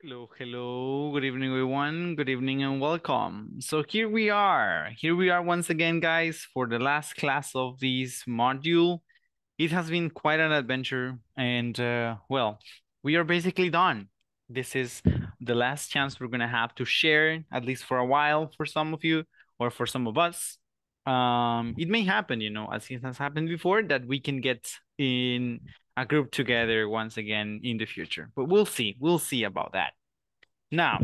Hello, hello, good evening, everyone. Good evening and welcome. So here we are. Here we are once again, guys, for the last class of this module. It has been quite an adventure, and uh, well, we are basically done. This is the last chance we're going to have to share, at least for a while, for some of you or for some of us. Um, it may happen, you know, as it has happened before, that we can get in a group together once again in the future. But we'll see. We'll see about that. Now,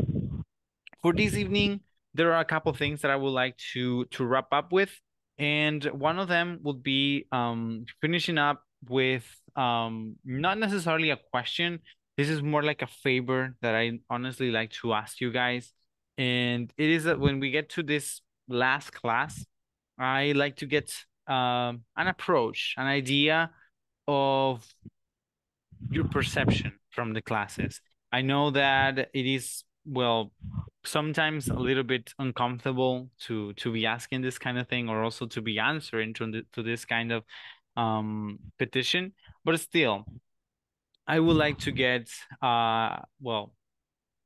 for this evening, there are a couple things that I would like to to wrap up with, and one of them would be um, finishing up with um, not necessarily a question. This is more like a favor that I honestly like to ask you guys, and it is that when we get to this last class, I like to get um, an approach, an idea of your perception from the classes. I know that it is, well, sometimes a little bit uncomfortable to to be asking this kind of thing or also to be answering to, to this kind of um, petition, but still, I would like to get, uh, well,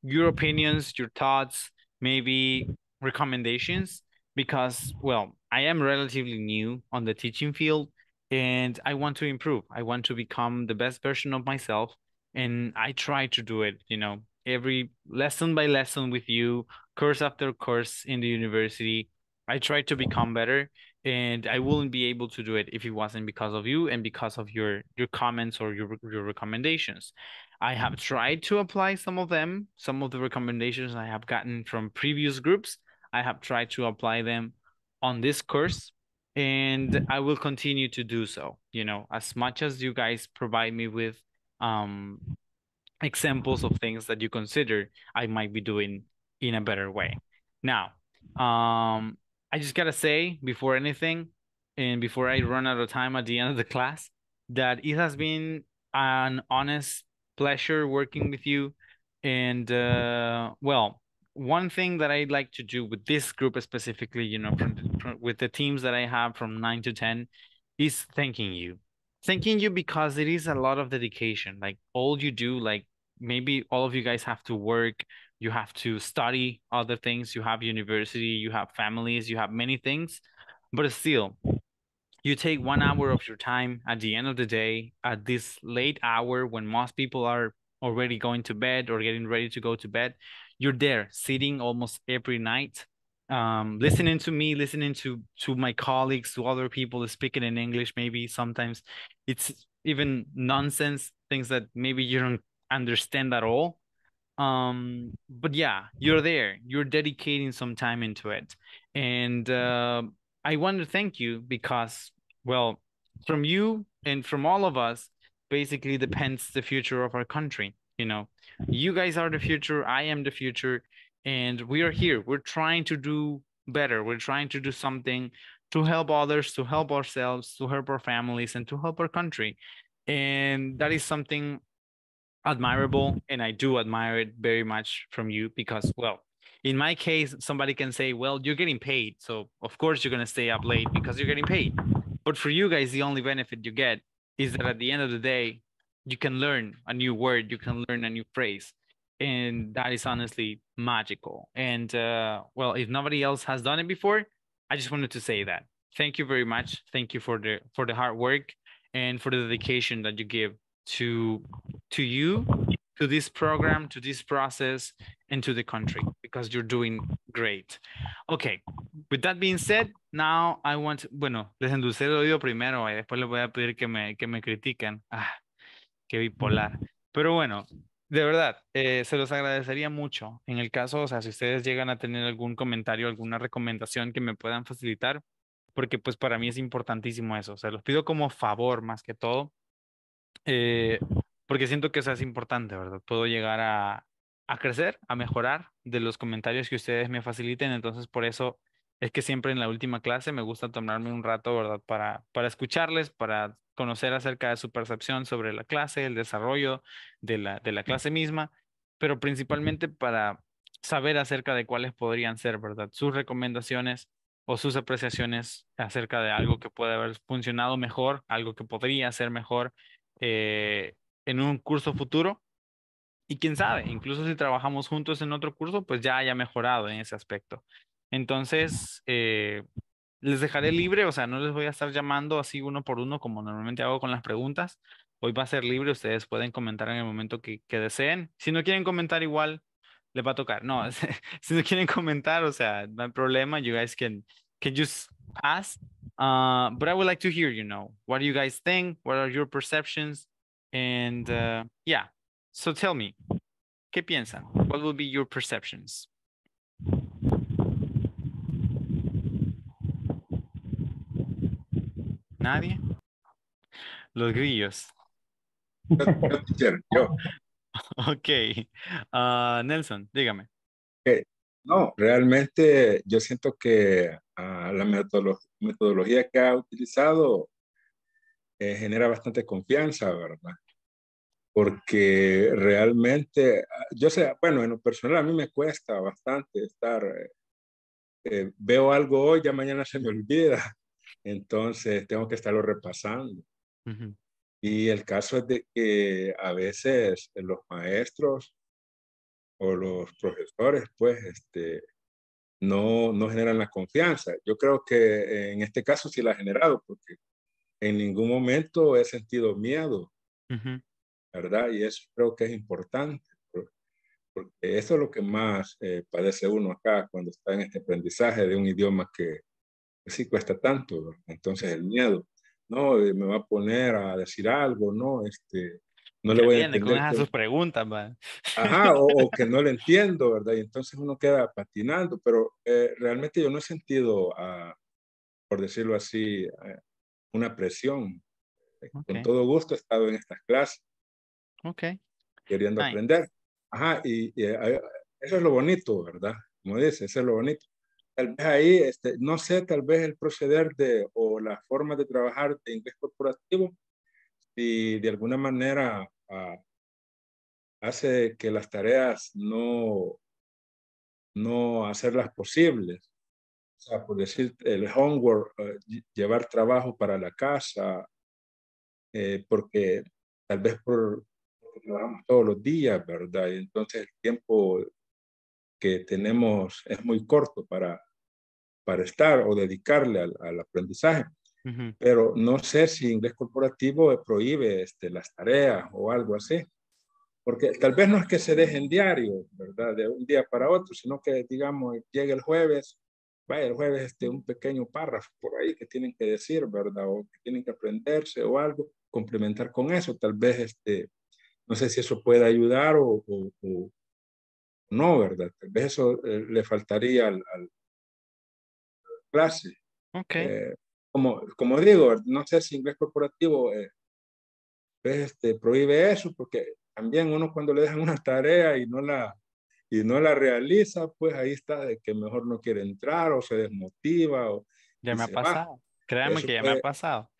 your opinions, your thoughts, maybe recommendations, because, well, I am relatively new on the teaching field and I want to improve. I want to become the best version of myself. And I try to do it, you know, every lesson by lesson with you, course after course in the university. I try to become better and I wouldn't be able to do it if it wasn't because of you and because of your your comments or your your recommendations. I have tried to apply some of them, some of the recommendations I have gotten from previous groups. I have tried to apply them on this course and I will continue to do so. You know, as much as you guys provide me with um, examples of things that you consider I might be doing in a better way. Now, um, I just gotta say before anything, and before I run out of time at the end of the class, that it has been an honest pleasure working with you, and uh, well, one thing that I like to do with this group specifically, you know, from, from, with the teams that I have from nine to 10 is thanking you. Thanking you because it is a lot of dedication. Like all you do, like maybe all of you guys have to work, you have to study other things, you have university, you have families, you have many things, but still, you take one hour of your time at the end of the day at this late hour when most people are already going to bed or getting ready to go to bed you're there sitting almost every night um, listening to me listening to to my colleagues to other people speaking in english maybe sometimes. It's even nonsense things that maybe you don't understand at all. Um but yeah you're there. You're dedicating some time into it. And uh, i want to thank you because well from you and from all of us basically depends the future of our country you know you guys are the future i am the future and we are here. We're trying to do better. We're trying to do something to help others to help ourselves to help our families and to help our country. And that is something admirable and i do admire it very much from you because well in my case somebody can say well you're getting paid so of course you're going to stay up late because you're getting paid. But for you guys the only benefit you get is that at the end of the day you can learn a new word, you can learn a new phrase. And that is honestly magical. And uh, well, if nobody else has done it before, I just wanted to say that. Thank you very much. Thank you for the for the hard work and for the dedication that you give to to you, to this program, to this process, and to the country because you're doing great. Okay, with that being said, now I want, bueno, les endulcé el oído primero y después les voy a pedir que me, que me critiquen. Ah, qué bipolar. Pero bueno, de verdad, eh, se los agradecería mucho. En el caso, o sea, si ustedes llegan a tener algún comentario, alguna recomendación que me puedan facilitar, porque pues para mí es importantísimo eso. O sea, los pido como favor más que todo, eh, porque siento que eso es importante, ¿verdad? Puedo llegar a, a crecer, a mejorar de los comentarios que ustedes me faciliten. Entonces, por eso es que siempre en la última clase me gusta tomarme un rato, ¿verdad? Para, para escucharles, para conocer acerca de su percepción sobre la clase, el desarrollo de la, de la clase misma, pero principalmente para saber acerca de cuáles podrían ser, ¿verdad? Sus recomendaciones o sus apreciaciones acerca de algo que puede haber funcionado mejor, algo que podría ser mejor eh, en un curso futuro. Y quién sabe, incluso si trabajamos juntos en otro curso, pues ya haya mejorado en ese aspecto. Entonces, eh, les dejaré libre, o sea, no les voy a estar llamando así uno por uno como normalmente hago con las preguntas. Hoy va a ser libre, ustedes pueden comentar en el momento que, que deseen. Si no quieren comentar igual, les va a tocar. No, si no quieren comentar, o sea, no hay problema. You guys can, can just ask. Uh, but I would like to hear, you know, what do you guys think? What are your perceptions? And uh, yeah, so tell me, ¿qué piensan? What will be your perceptions? ¿Nadie? Los grillos. Yo. Ok. Ah, Nelson, dígame. No, realmente yo siento que ah, la metodología que ha utilizado eh, genera bastante confianza, ¿verdad? Porque realmente, ah, yo sé, bueno, en lo personal a mí me cuesta bastante estar, eh, eh, veo algo hoy, ya mañana se me olvida, entonces tengo que estarlo repasando. Y el caso es de que a veces los maestros o los profesores, pues, este, no, no generan la confianza. Yo creo que en este caso sí la ha generado, porque en ningún momento he sentido miedo, ¿verdad? Y eso creo que es importante, porque eso es lo que más eh, padece uno acá cuando está en este aprendizaje de un idioma que, que sí cuesta tanto. Entonces el miedo, no, me va a poner a decir algo, no, este, no le voy a entender. Con sus preguntas, Ajá, o, que no le entiendo, ¿verdad? Y entonces uno queda patinando, pero eh, realmente yo no he sentido, uh, por decirlo así, uh, una presión. Con todo gusto he estado en estas clases. Ok. Queriendo aprender. Ajá, y, y uh, eso es lo bonito, ¿verdad? Como dice, eso es lo bonito. Tal vez ahí, este, no sé, tal vez el proceder de, o la forma de trabajar de inglés corporativo si de alguna manera uh, hace que las tareas no, no hacerlas posibles. O sea, por decir, el homework, uh, llevar trabajo para la casa, eh, porque tal vez por, trabajamos todos los días, ¿verdad? Y entonces el tiempo que tenemos es muy corto para, para estar o dedicarle al, al aprendizaje. Pero no sé si inglés corporativo prohíbe este, las tareas o algo así. Porque tal vez no es que se dejen diario, ¿verdad? De un día para otro, sino que, digamos, llegue el jueves, vaya, el jueves este, un pequeño párrafo por ahí que tienen que decir, ¿verdad? O que tienen que aprenderse o algo, complementar con eso. Tal vez, este, no sé si eso puede ayudar o, o, no, ¿verdad? Tal vez eso eh, le faltaría al, al clase. Ok. Eh, como, como digo, no sé si inglés corporativo eh, este, prohíbe eso, porque también uno cuando le dejan una tarea y no la, y no la realiza, pues ahí está de que mejor no quiere entrar o se desmotiva. O, ya me ha pasado. Créanme que ya me ha pasado.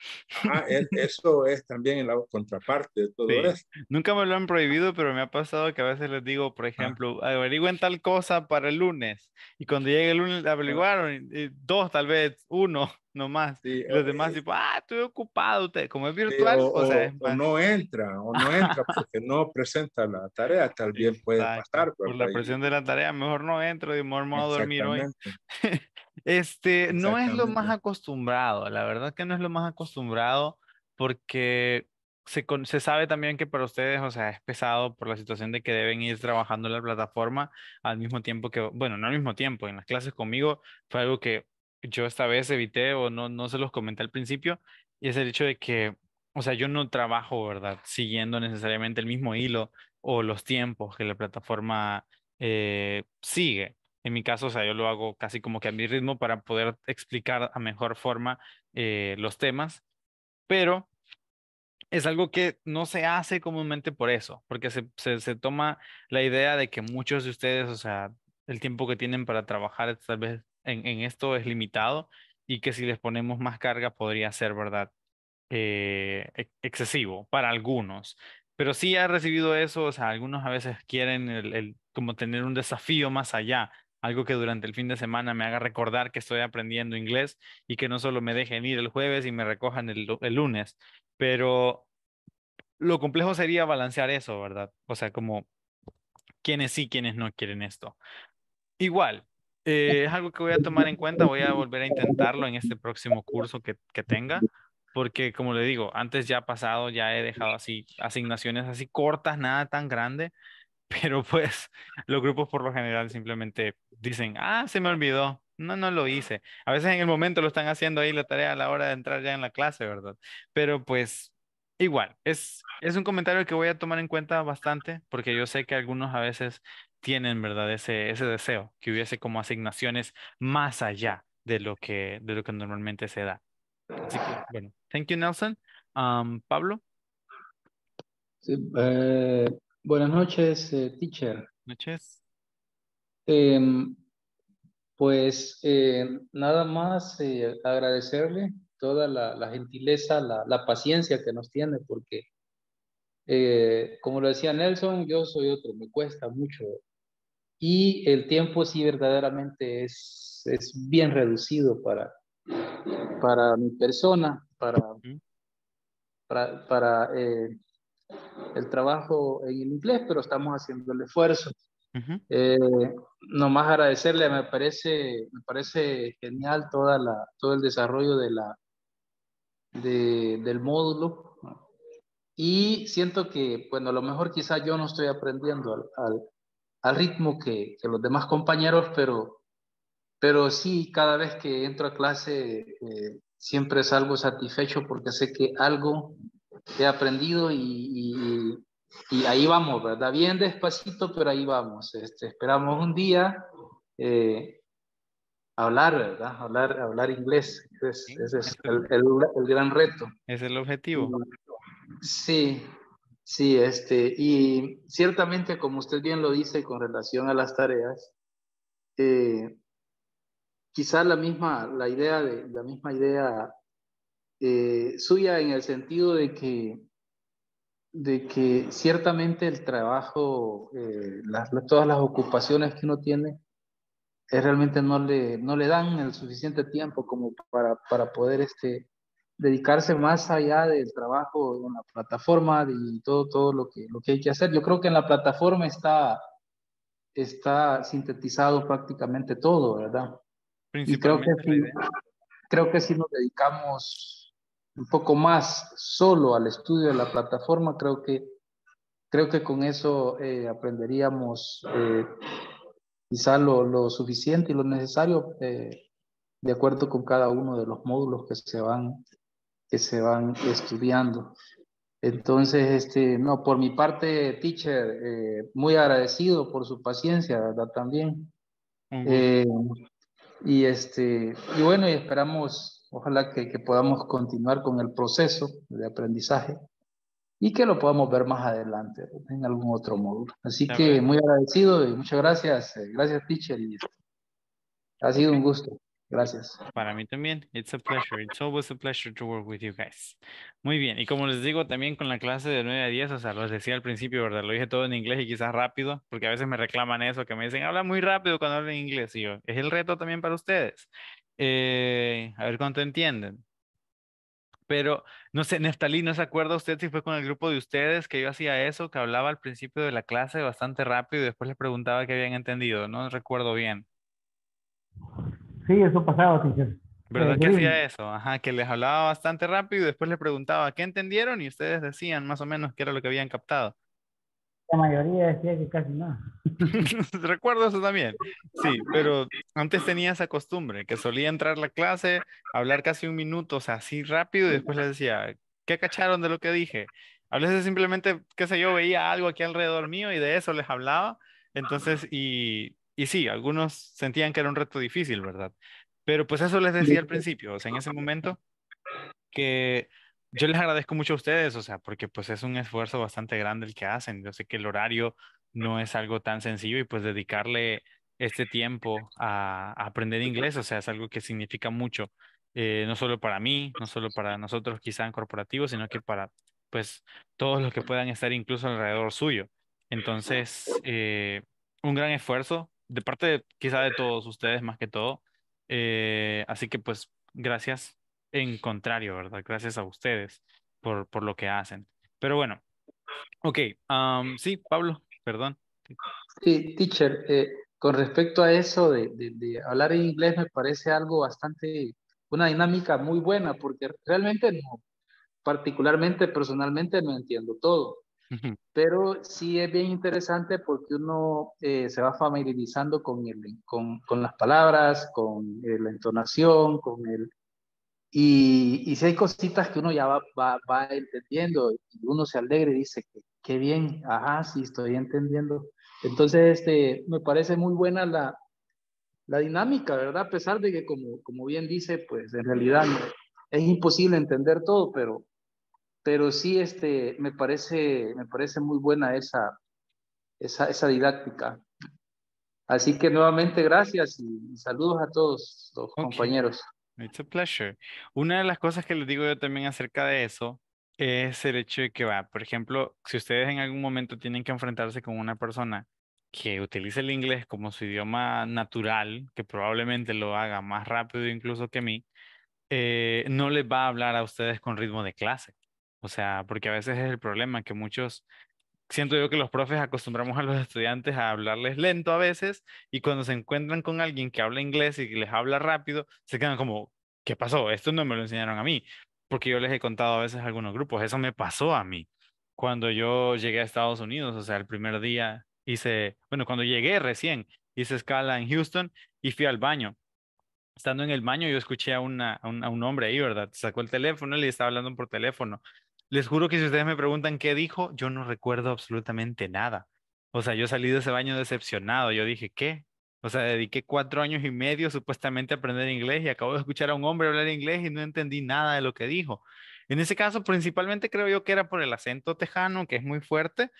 eso es también la contraparte de todo eso. Nunca me lo han prohibido, pero me ha pasado que a veces les digo, por ejemplo, averigüen tal cosa para el lunes. Y cuando llegue el lunes averiguaron, dos tal vez, uno nomás. y los demás, tipo, ah, estoy ocupado. Como es virtual, o, sea, no entra, o no entra porque no presenta la tarea, tal vez puede pasar. Por la presión de la tarea, mejor no entro y mejor me voy a dormir hoy. Este, no es lo más acostumbrado, la verdad que no es lo más acostumbrado porque se, se sabe también que para ustedes, o sea, es pesado por la situación de que deben ir trabajando en la plataforma al mismo tiempo que, bueno, no al mismo tiempo, en las clases conmigo fue algo que yo esta vez evité o no, no se los comenté al principio y es el hecho de que, o sea, yo no trabajo, ¿verdad? Siguiendo necesariamente el mismo hilo o los tiempos que la plataforma eh, sigue. En mi caso, o sea, yo lo hago casi como que a mi ritmo para poder explicar a mejor forma eh, los temas, pero es algo que no se hace comúnmente por eso, porque se, se, toma la idea de que muchos de ustedes, o sea, el tiempo que tienen para trabajar tal vez en, en esto es limitado y que si les ponemos más carga podría ser, ¿verdad? Eh, excesivo para algunos. Pero sí ha recibido eso, o sea, algunos a veces quieren el, el, como tener un desafío más allá algo que durante el fin de semana me haga recordar que estoy aprendiendo inglés y que no solo me dejen ir el jueves y me recojan el, lunes, pero lo complejo sería balancear eso, ¿verdad? O sea, como quiénes sí, quiénes no quieren esto. Igual, eh, es algo que voy a tomar en cuenta, voy a volver a intentarlo en este próximo curso que, que tenga, porque como le digo, antes ya ha pasado, ya he dejado así asignaciones así cortas, nada tan grande, pero pues los grupos por lo general simplemente dicen, ah, se me olvidó, no, no lo hice. A veces en el momento lo están haciendo ahí la tarea a la hora de entrar ya en la clase, ¿verdad? Pero pues igual, es, es un comentario que voy a tomar en cuenta bastante, porque yo sé que algunos a veces tienen, ¿verdad? Ese, ese deseo, que hubiese como asignaciones más allá de lo que, de lo que normalmente se da. Así que, bueno, thank you, Nelson. Pablo. Sí, eh, buenas noches, eh, teacher. Noches. Em, pues eh, nada más agradecerle toda la, la gentileza, la, la, paciencia que nos tiene, porque como lo decía Nelson, yo soy otro, me cuesta mucho. Y el tiempo sí verdaderamente es, es bien reducido para, para mi persona, para, para, para eh, el trabajo en inglés, pero estamos haciendo el esfuerzo. eh, nomás agradecerle, me parece, me parece genial toda la, todo el desarrollo de la, de, del módulo. Y siento que, bueno, a lo mejor quizá yo no estoy aprendiendo al, al, al ritmo que, que, los demás compañeros, pero pero sí, cada vez que entro a clase eh, siempre salgo satisfecho porque sé que algo he aprendido y, y, ahí vamos, ¿verdad? Bien despacito, pero ahí vamos. Este, esperamos un día eh, hablar, ¿verdad? Hablar, hablar inglés. Ese, es el, el, el, gran reto. Es el objetivo. Sí, sí, este, y ciertamente, como usted bien lo dice con relación a las tareas, eh, quizá la misma, la idea de, la misma idea eh, suya en el sentido de que, de que ciertamente el trabajo, eh, las, todas las ocupaciones que uno tiene, eh, realmente no le, no le dan el suficiente tiempo como para, para poder este, dedicarse más allá del trabajo en la plataforma y todo, todo lo, que, lo que hay que hacer. Yo creo que en la plataforma está, está sintetizado prácticamente todo, ¿verdad? Y creo que, si, creo que si nos dedicamos un poco más solo al estudio de la plataforma, creo que, creo que con eso eh, aprenderíamos eh, quizá lo, lo, suficiente y lo necesario eh, de acuerdo con cada uno de los módulos que se van, que se van estudiando. Entonces, este, no, por mi parte, teacher, eh, muy agradecido por su paciencia, ¿verdad? También. Eh, y, este, y bueno, y esperamos, ojalá que, que, podamos continuar con el proceso de aprendizaje y que lo podamos ver más adelante en algún otro módulo. Así que muy agradecido y muchas gracias. Eh, gracias, teacher. Ha sido un gusto. Gracias. Para mí también. It's a pleasure. It's always a pleasure to work with you guys. Muy bien. Y como les digo también con la clase de 9 a 10, o sea, lo decía al principio, ¿verdad? Lo dije todo en inglés y quizás rápido, porque a veces me reclaman eso, que me dicen, habla muy rápido cuando hablan inglés. Y yo, es el reto también para ustedes. Eh, a ver cuánto entienden. Pero, no sé, Neftalí, ¿no se acuerda usted si fue con el grupo de ustedes que yo hacía eso, que hablaba al principio de la clase bastante rápido y después les preguntaba qué habían entendido? No recuerdo bien. Sí, eso pasaba, teacher. ¿Verdad eh, que hacía eso? Ajá, que les hablaba bastante rápido y después les preguntaba qué entendieron y ustedes decían más o menos qué era lo que habían captado. La mayoría decía que casi nada. Recuerdo eso también. Sí, pero antes tenía esa costumbre, que solía entrar a la clase, hablar casi un minuto, o sea, así rápido y después les decía, ¿qué cacharon de lo que dije? A veces simplemente, qué sé yo, veía algo aquí alrededor mío y de eso les hablaba. Entonces, y y sí, algunos sentían que era un reto difícil, ¿verdad? Pero pues eso les decía al principio, o sea, en ese momento, que yo les agradezco mucho a ustedes, o sea, porque pues es un esfuerzo bastante grande el que hacen. Yo sé que el horario no es algo tan sencillo y pues dedicarle este tiempo a, aprender inglés, o sea, es algo que significa mucho, eh, no solo para mí, no solo para nosotros quizá en corporativo, sino que para pues todos los que puedan estar incluso alrededor suyo. Entonces, eh, un gran esfuerzo de parte de, quizá de todos ustedes más que todo. Eh, así que pues gracias en contrario, ¿verdad? Gracias a ustedes por, por lo que hacen. Pero bueno, ok, sí, Pablo, perdón, Sí, teacher, eh, con respecto a eso de, de, hablar en inglés me parece algo bastante, una dinámica muy buena, porque realmente no, particularmente personalmente no entiendo todo. Pero sí es bien interesante porque uno eh, se va familiarizando con, el, con, con las palabras, con eh, la entonación, con el... Y, y si hay cositas que uno ya va, va, va entendiendo y uno se alegra y dice qué bien, ajá, sí, estoy entendiendo. Entonces, este, me parece muy buena la, la dinámica, ¿verdad? A pesar de que, como, como bien dice, pues en realidad es imposible entender todo, pero pero sí este, me, parece, me parece muy buena esa, esa, esa didáctica. Así que nuevamente gracias y saludos a todos los compañeros. It's a pleasure. Una de las cosas que les digo yo también acerca de eso es el hecho de que va, por ejemplo, si ustedes en algún momento tienen que enfrentarse con una persona que utilice el inglés como su idioma natural, que probablemente lo haga más rápido incluso que mí, eh, no les va a hablar a ustedes con ritmo de clase. O sea, porque a veces es el problema que muchos, siento yo que los profes acostumbramos a los estudiantes a hablarles lento a veces y cuando se encuentran con alguien que habla inglés y que les habla rápido, se quedan como, ¿qué pasó? Esto no me lo enseñaron a mí, porque yo les he contado a veces a algunos grupos, eso me pasó a mí. Cuando yo llegué a Estados Unidos, o sea, el primer día hice, bueno, cuando llegué recién, hice escala en Houston y fui al baño estando en el baño, yo escuché a, una, a, un, a, un, hombre ahí, ¿verdad? Sacó el teléfono y le estaba hablando por teléfono. Les juro que si ustedes me preguntan qué dijo, yo no recuerdo absolutamente nada. O sea, yo salí de ese baño decepcionado. Yo dije, ¿qué? O sea, dediqué cuatro años y medio supuestamente a aprender inglés y acabo de escuchar a un hombre hablar inglés y no entendí nada de lo que dijo. En ese caso, principalmente creo yo que era por el acento tejano, que es muy fuerte,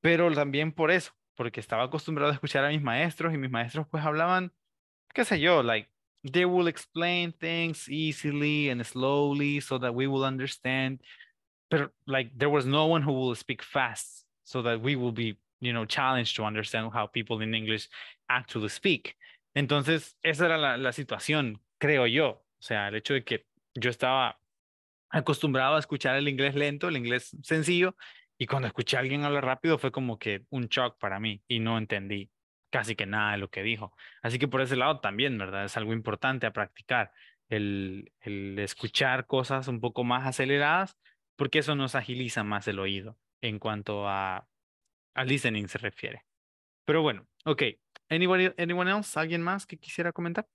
pero también por eso, porque estaba acostumbrado a escuchar a mis maestros y mis maestros pues hablaban, qué sé yo, like, they will explain things easily and slowly so that we will understand but like there was no one who will speak fast so that we will be you know challenged to understand how people in english actually speak entonces esa era la, la situación creo yo o sea el hecho de que yo estaba acostumbrado a escuchar el inglés lento el inglés sencillo y cuando escuché a alguien hablar rápido fue como que un shock para mí y no entendí casi que nada de lo que dijo. Así que por ese lado también, ¿verdad? Es algo importante a practicar, el, el escuchar cosas un poco más aceleradas porque eso nos agiliza más el oído en cuanto a, a listening se refiere. Pero bueno, ok. Anybody, anyone else? ¿Alguien más que quisiera comentar?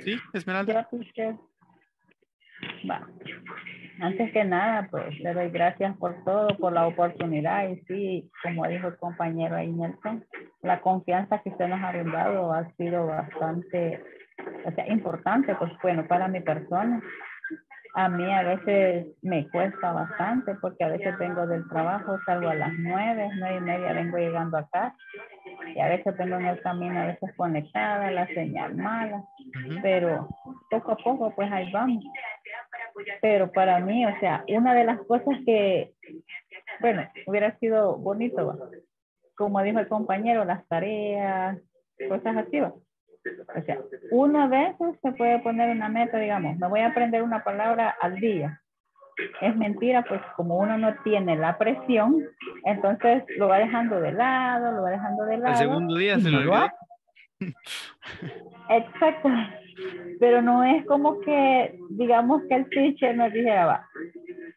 Sí, Esmeralda. Va. Antes que nada, pues le doy gracias por todo, por la oportunidad y sí, como dijo el compañero ahí Nelson, la confianza que usted nos ha brindado ha sido bastante o sea, importante, pues bueno, para mi persona. A mí a veces me cuesta bastante porque a veces vengo del trabajo, salgo a las nueve, nueve y media vengo llegando acá y a veces tengo en el camino a veces conectada, la señal mala, pero poco a poco pues ahí vamos. Pero para mí, o sea, una de las cosas que, bueno, hubiera sido bonito, como dijo el compañero, las tareas, cosas así, o sea, una vez se puede poner una meta, digamos, me voy a aprender una palabra al día. Es mentira, pues como uno no tiene la presión, entonces lo va dejando de lado, lo va dejando de lado. El segundo día se lo olvidó. Exacto. Pero no es como que, digamos que el teacher nos dijera, va,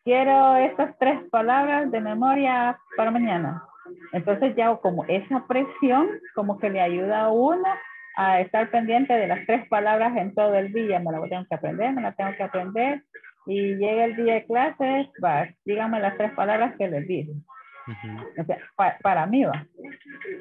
quiero estas tres palabras de memoria para mañana. Entonces ya como esa presión como que le ayuda a uno a estar pendiente de las tres palabras en todo el día. Me la tengo que aprender, me la tengo que aprender. Y llega el día de clases, va, dígame las tres palabras que les dije. o sea, para mí va.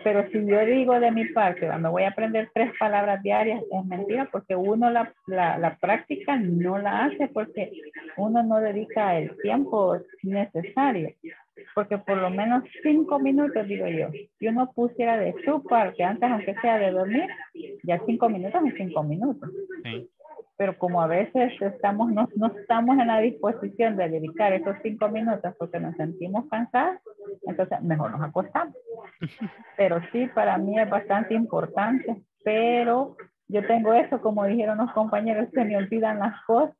Pero si yo digo de mi parte, me voy a aprender tres palabras diarias, es mentira porque uno la, la, la, práctica no la hace porque uno no dedica el tiempo necesario porque por lo menos cinco minutos, digo yo, si uno pusiera de su parte, antes aunque sea de dormir, ya cinco minutos son cinco minutos. Pero como a veces estamos, no, no estamos en la disposición de dedicar esos cinco minutos porque nos sentimos cansados, entonces mejor nos acostamos. Pero sí, para mí es bastante importante, pero yo tengo eso, como dijeron los compañeros, se me olvidan las cosas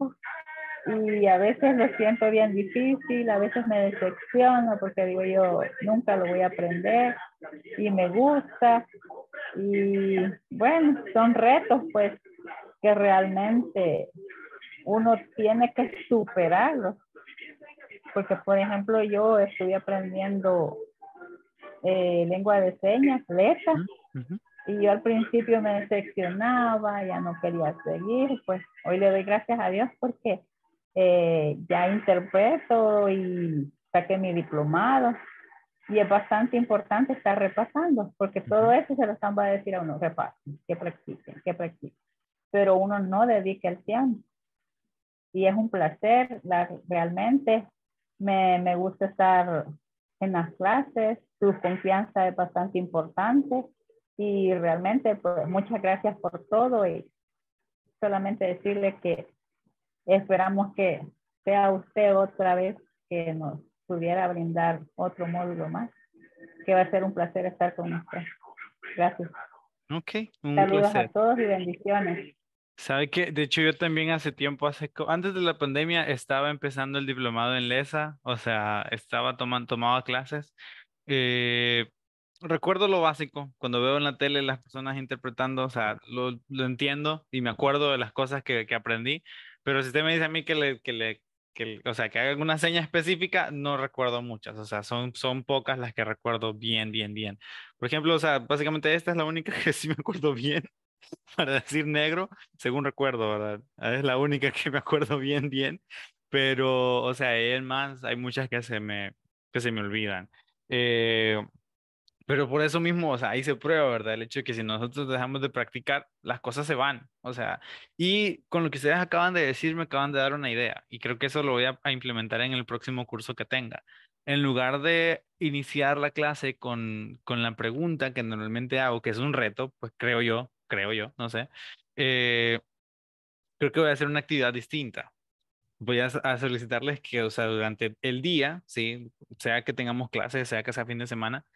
y a veces lo siento bien difícil, a veces me decepciono porque digo yo nunca lo voy a aprender y me gusta. Y bueno, son retos pues que realmente uno tiene que superarlos. Porque por ejemplo yo estoy aprendiendo eh, lengua de señas, letra, y yo al principio me decepcionaba, ya no quería seguir, pues hoy le doy gracias a Dios porque eh, ya interpreto y saqué mi diplomado. Y es bastante importante estar repasando, porque todo eso se lo están a decir a uno, repasen, que practiquen, que practiquen. Pero uno no dedica el tiempo. Y es un placer, la, realmente me, me gusta estar en las clases, su confianza es bastante importante y realmente pues muchas gracias por todo y solamente decirle que Esperamos que sea usted otra vez que nos pudiera brindar otro módulo más, que va a ser un placer estar con usted. Gracias. Ok, un Saludos a todos y bendiciones. Sabe que, de hecho, yo también hace tiempo, hace, antes de la pandemia, estaba empezando el diplomado en LESA, o sea, estaba tomando, tomaba clases. Eh, recuerdo lo básico, cuando veo en la tele las personas interpretando, o sea, lo, lo entiendo y me acuerdo de las cosas que, que aprendí, pero si usted me dice a mí que le, que le, que, o sea, que haga alguna seña específica, no recuerdo muchas, o sea, son, son pocas las que recuerdo bien, bien, bien. Por ejemplo, o sea, básicamente esta es la única que sí me acuerdo bien, para decir negro, según recuerdo, ¿verdad? Es la única que me acuerdo bien, bien, pero, o sea, hay más, hay muchas que se me, que se me olvidan. Eh, pero por eso mismo, o sea, ahí se prueba, ¿verdad? El hecho de que si nosotros dejamos de practicar, las cosas se van. O sea, y con lo que ustedes acaban de decir, me acaban de dar una idea. Y creo que eso lo voy a, implementar en el próximo curso que tenga. En lugar de iniciar la clase con, con la pregunta que normalmente hago, que es un reto, pues creo yo, creo yo, no sé. Eh, creo que voy a hacer una actividad distinta voy a, a, solicitarles que, o sea, durante el día, sí, sea que tengamos clases, sea que sea fin de semana,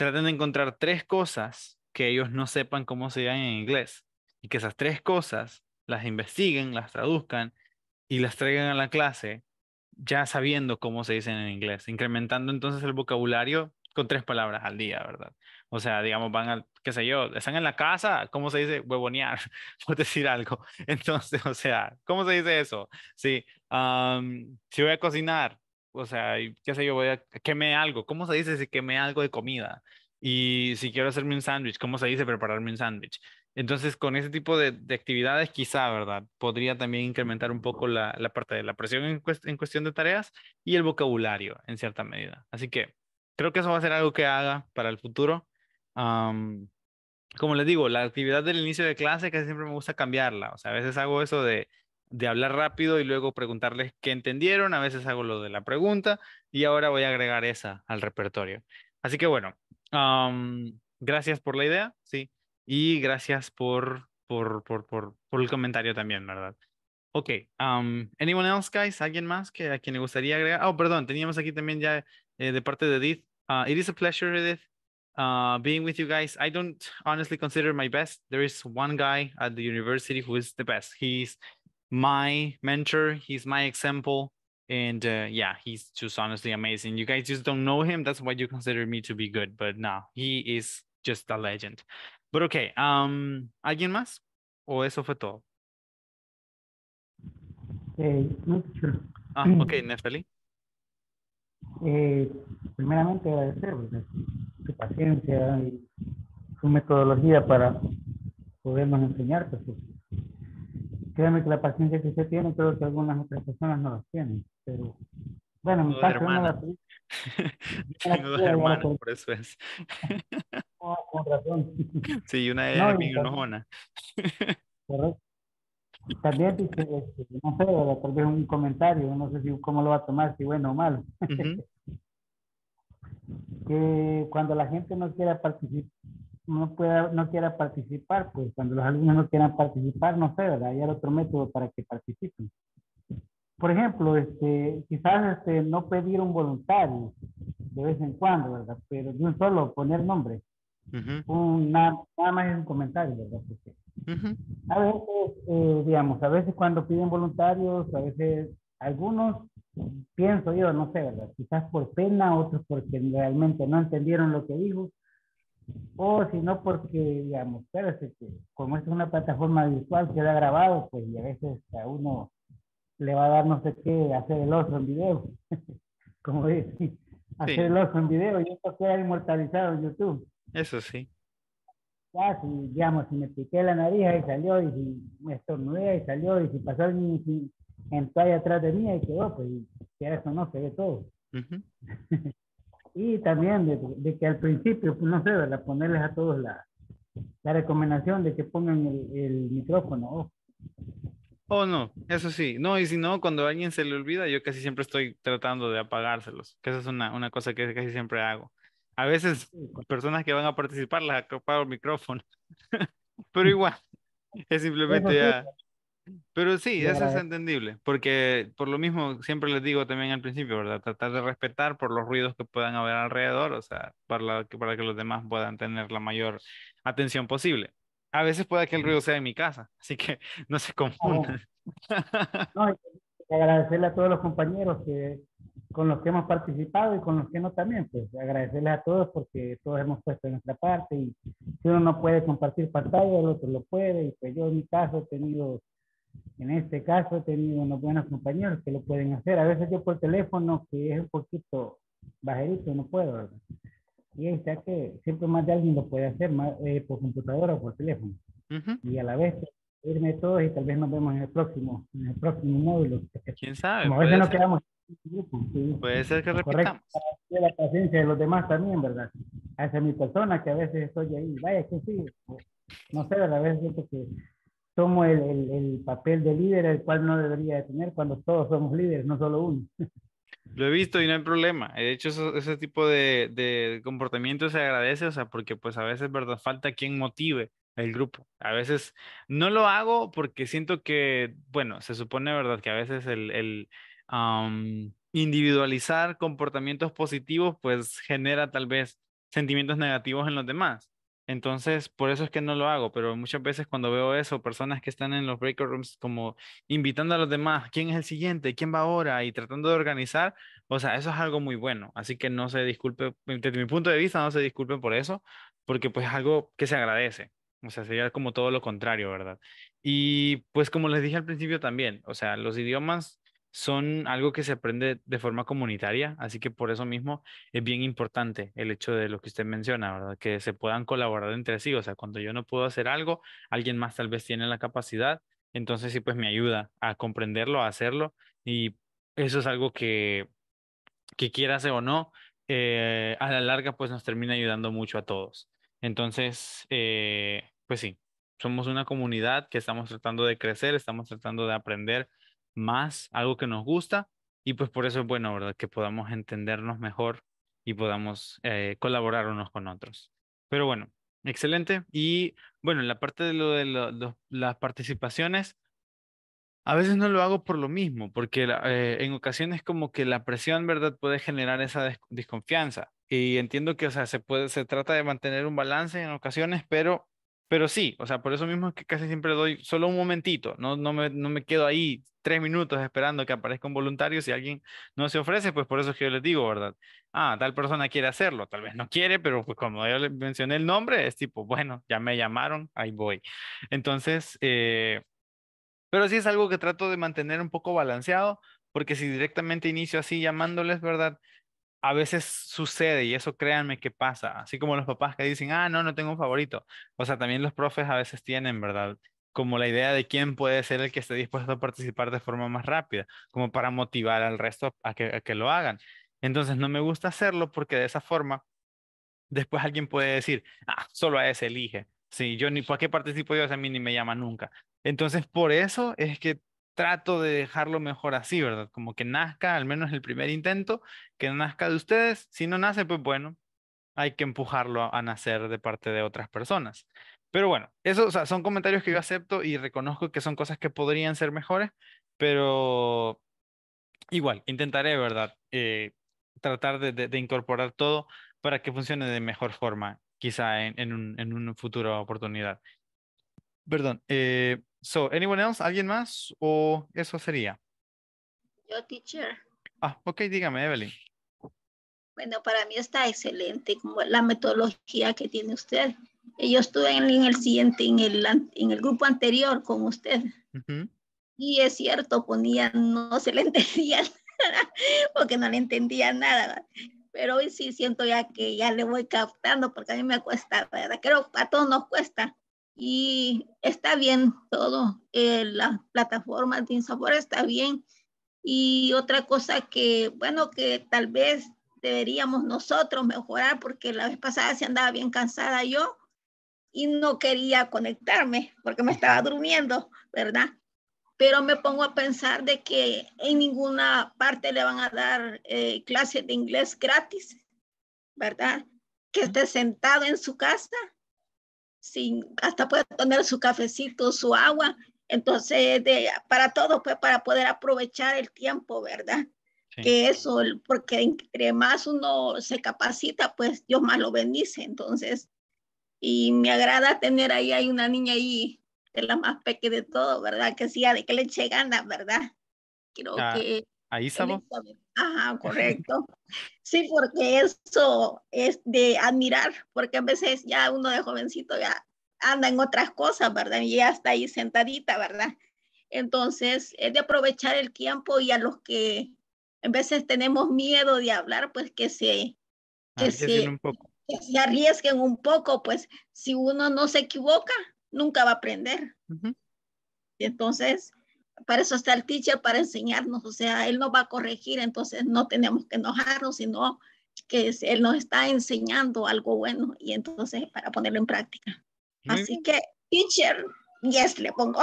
traten de encontrar tres cosas que ellos no sepan cómo se llaman en inglés y que esas tres cosas las investiguen, las traduzcan y las traigan a la clase ya sabiendo cómo se dicen en inglés, incrementando entonces el vocabulario con tres palabras al día, ¿verdad? O sea, digamos, van al, qué sé yo, están en la casa, ¿cómo se dice huevonear? Por decir algo. Entonces, o sea, ¿cómo se dice eso? Sí, si voy a cocinar, o sea, qué sé yo, voy a quemé algo. ¿Cómo se dice si quemé algo de comida? Y si quiero hacerme un sándwich, ¿cómo se dice prepararme un sándwich? Entonces, con ese tipo de, actividades, quizá, ¿verdad? Podría también incrementar un poco la, parte de la presión en, cuestión de tareas y el vocabulario en cierta medida. Así que creo que eso va a ser algo que haga para el futuro. como les digo, la actividad del inicio de clase casi siempre me gusta cambiarla. O sea, a veces hago eso de de hablar rápido y luego preguntarles qué entendieron. A veces hago lo de la pregunta y ahora voy a agregar esa al repertorio. Así que bueno, gracias por la idea, sí. Y gracias por, por, por, por, por el comentario también, ¿verdad? Ok, anyone else, guys? ¿Alguien más que a quien le gustaría agregar? Oh, perdón, teníamos aquí también ya eh, de parte de Edith. Uh, it is a pleasure, Edith, uh, being with you guys. I don't honestly consider my best. There is one guy at the university who is the best. He's my mentor. He's my example. And uh, yeah, he's just honestly amazing. You guys just don't know him. That's why you consider me to be good. But no, he is just a legend. But okay, um, ¿alguien más? ¿O eso fue todo? Eh, ah, ok, Nefeli. Eh, primeramente agradecer su paciencia y su metodología para podernos enseñar, pues, créeme que la paciencia que usted tiene, creo que algunas otras personas no la tienen. Pero bueno, en mi caso, no la Tengo dos hermanos, por eso es. Ah, con razón. Sí, una de ellas es enojona. Correcto. También dice, este, no sé, tal vez un comentario, no sé si cómo lo va a tomar, si bueno o malo. que cuando la gente no quiera participar, no, pueda, no quiera participar, pues cuando los alumnos no quieran participar, no sé, ¿verdad? Hay otro método para que participen. Por ejemplo, este, quizás este, no pedir un voluntario de vez en cuando, ¿verdad? Pero de un solo poner nombre. nada, más es un comentario, ¿verdad? A veces, eh, digamos, a veces cuando piden voluntarios, a veces algunos, pienso yo, no sé, ¿verdad? Quizás por pena, otros porque realmente no entendieron lo que dijo, o si no porque, digamos, pero que como es una plataforma virtual, queda grabado, pues y a veces a uno le va a dar no sé qué hacer el otro en video, como dice, hacer el otro en video y esto queda inmortalizado en YouTube. Eso sí. Ya, si, digamos, si me piqué la nariz y salió, y si me estornudé y salió, y si pasó alguien en toalla atrás de mí y quedó, pues, si eso no, se ve todo. y también de, de, que al principio, pues, no sé, ¿verdad? Ponerles a todos la, la recomendación de que pongan el, el micrófono. Oh, no, eso sí. No, y si no, cuando a alguien se le olvida, yo casi siempre estoy tratando de apagárselos, que esa es una, una cosa que casi siempre hago. A veces personas que van a participar las apago el micrófono, pero igual, es simplemente ya... Pero sí, eso es entendible, porque por lo mismo siempre les digo también al principio, ¿verdad? Tratar de respetar por los ruidos que puedan haber alrededor, o sea, para, para que los demás puedan tener la mayor atención posible. A veces puede que el ruido sea en mi casa, así que no se confundan. No, agradecerle a todos los compañeros que con los que hemos participado y con los que no también, pues agradecerles a todos porque todos hemos puesto nuestra parte y si uno no puede compartir pantalla, el otro lo puede y pues yo en mi caso he tenido en este caso he tenido unos buenos compañeros que lo pueden hacer. A veces yo por teléfono, que es un poquito bajerito, no puedo, ¿verdad? Y ahí está que siempre más de alguien lo puede hacer eh, por computadora o por teléfono. Y a la vez irme todos y tal vez nos vemos en el próximo, en el próximo módulo. ¿Quién sabe? Como a veces nos quedamos Puede ser que repitamos. La paciencia de los demás también, ¿verdad? A esa mi persona que a veces estoy ahí, vaya que sí, no sé, a veces siento que tomo el, el, el, papel de líder, el cual no debería de tener cuando todos somos líderes, no solo uno. Lo he visto y no hay problema. De hecho, ese tipo de, de comportamiento se agradece, o sea, porque pues a veces, ¿verdad? Falta quien motive el grupo. A veces no lo hago porque siento que, bueno, se supone, ¿verdad? Que a veces el, el individualizar comportamientos positivos pues genera tal vez sentimientos negativos en los demás. Entonces, por eso es que no lo hago, pero muchas veces cuando veo eso, personas que están en los breakout rooms como invitando a los demás, ¿quién es el siguiente? ¿Quién va ahora? Y tratando de organizar, o sea, eso es algo muy bueno. Así que no se disculpe, desde mi punto de vista, no se disculpen por eso, porque pues es algo que se agradece. O sea, sería como todo lo contrario, ¿verdad? Y pues como les dije al principio también, o sea, los idiomas son algo que se aprende de forma comunitaria, así que por eso mismo es bien importante el hecho de lo que usted menciona, ¿verdad? Que se puedan colaborar entre sí, o sea, cuando yo no puedo hacer algo, alguien más tal vez tiene la capacidad, entonces sí, pues me ayuda a comprenderlo, a hacerlo, y eso es algo que, que quieras o no, eh, a la larga pues nos termina ayudando mucho a todos. Entonces, eh, pues sí, somos una comunidad que estamos tratando de crecer, estamos tratando de aprender más algo que nos gusta y pues por eso es bueno, ¿verdad? Que podamos entendernos mejor y podamos eh, colaborar unos con otros. Pero bueno, excelente. Y bueno, en la parte de lo de las participaciones, a veces no lo hago por lo mismo, porque eh, en ocasiones como que la presión, ¿verdad? Puede generar esa desconfianza. Y entiendo que, o sea, se puede, se trata de mantener un balance en ocasiones, pero pero sí, o sea, por eso mismo es que casi siempre doy solo un momentito, no, no, me, no me quedo ahí tres minutos esperando que aparezca un voluntario. Si alguien no se ofrece, pues por eso es que yo les digo, ¿verdad? Ah, tal persona quiere hacerlo, tal vez no quiere, pero pues como yo le mencioné el nombre, es tipo, bueno, ya me llamaron, ahí voy. Entonces, eh, pero sí es algo que trato de mantener un poco balanceado, porque si directamente inicio así llamándoles, ¿verdad? A veces sucede y eso créanme que pasa, así como los papás que dicen, ah, no, no tengo un favorito. O sea, también los profes a veces tienen, ¿verdad? Como la idea de quién puede ser el que esté dispuesto a participar de forma más rápida, como para motivar al resto a que, lo hagan. Entonces, no me gusta hacerlo porque de esa forma, después alguien puede decir, ah, solo a ese elige. Sí, yo ni, ¿para qué participo yo? A mí ni me llama nunca. Entonces, por eso es que trato de dejarlo mejor así, ¿verdad? Como que nazca, al menos el primer intento, que nazca de ustedes. Si no nace, pues bueno, hay que empujarlo a, nacer de parte de otras personas. Pero bueno, esos son comentarios que yo acepto y reconozco que son cosas que podrían ser mejores, pero igual, intentaré, ¿verdad? Eh, tratar de, incorporar todo para que funcione de mejor forma, quizá en, en, un, en una futura oportunidad. Perdón, eh, So, anyone else? ¿Alguien más? ¿O eso sería? Yo, teacher. Ah, ok, dígame, Evelyn. Bueno, para mí está excelente como la metodología que tiene usted. Yo estuve en, el siguiente, en el, en el grupo anterior con usted. Y es cierto, ponía, no se le entendía porque no le entendía nada. Pero hoy sí siento ya que ya le voy captando porque a mí me cuesta, ¿verdad? Creo que a todos nos cuesta. Y está bien todo. Eh, la plataforma de Insabor está bien. Y otra cosa que, bueno, que tal vez deberíamos nosotros mejorar porque la vez pasada se andaba bien cansada yo y no quería conectarme porque me estaba durmiendo, ¿verdad? Pero me pongo a pensar de que en ninguna parte le van a dar eh, clases de inglés gratis, ¿verdad? Que esté sentado en su casa, sin, hasta puede tener su cafecito, su agua. Entonces, de, para todo, pues para poder aprovechar el tiempo, ¿verdad? que eso, porque entre más uno se capacita, pues Dios más lo bendice. Entonces, y me agrada tener ahí, hay una niña ahí, de la más pequeña de todo, ¿verdad? Que sí, de que le eche ganas, ¿verdad? Creo ah, que... Ahí estamos. Ajá, correcto. sí, porque eso es de admirar, porque a veces ya uno de jovencito ya anda en otras cosas, ¿verdad? Y ya está ahí sentadita, ¿verdad? Entonces, es de aprovechar el tiempo y a los que en veces tenemos miedo de hablar, pues que se, que se, un poco. que se arriesguen un poco, pues si uno no se equivoca, nunca va a aprender. entonces, para eso está el teacher, para enseñarnos, o sea, él nos va a corregir, entonces no tenemos que enojarnos, sino que él nos está enseñando algo bueno y entonces para ponerlo en práctica. Así que, teacher, Yes, le pongo.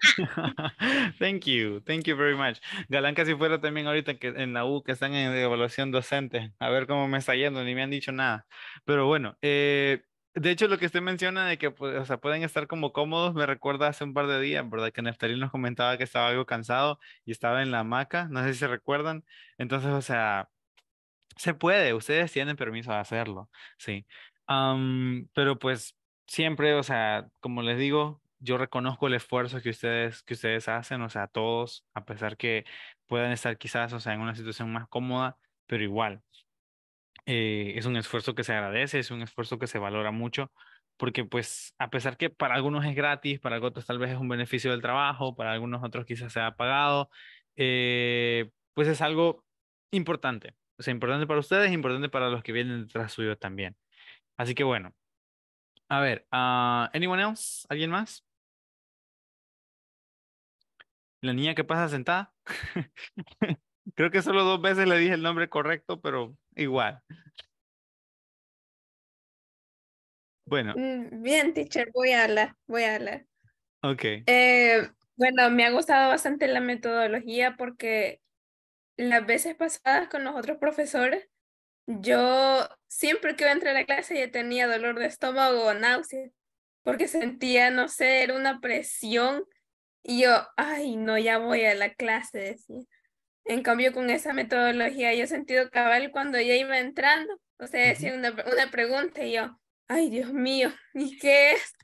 thank you, thank you very much. Galán casi fuera también ahorita que en la U que están en evaluación docente. A ver cómo me está yendo, ni me han dicho nada. Pero bueno, eh, de hecho lo que usted menciona de que pues, o sea, pueden estar como cómodos me recuerda hace un par de días, ¿verdad? Que Neftalí nos comentaba que estaba algo cansado y estaba en la hamaca, no sé si se recuerdan. Entonces, o sea, se puede, ustedes tienen permiso de hacerlo, sí. pero pues siempre, o sea, como les digo, yo reconozco el esfuerzo que ustedes, que ustedes hacen, o sea, todos, a pesar que puedan estar quizás, o sea, en una situación más cómoda, pero igual. Eh, es un esfuerzo que se agradece, es un esfuerzo que se valora mucho, porque pues a pesar que para algunos es gratis, para otros tal vez es un beneficio del trabajo, para algunos otros quizás sea pagado, eh, pues es algo importante. O sea, importante para ustedes, importante para los que vienen detrás suyo también. Así que bueno. A ver, uh, anyone else? ¿Alguien más? La niña que pasa sentada. Creo que solo dos veces le dije el nombre correcto, pero igual. Bueno. Mm, bien, teacher, voy a hablar, voy a hablar. Ok. Eh, bueno, me ha gustado bastante la metodología porque las veces pasadas con los otros profesores, yo siempre que iba a entrar a clase ya tenía dolor de estómago o náusea, porque sentía, no sé, era una presión y yo, ay, no, ya voy a la clase, decía. En cambio, con esa metodología yo he sentido cabal cuando ya iba entrando. O sea, decía una, una pregunta y yo, ay, Dios mío, ¿y qué es?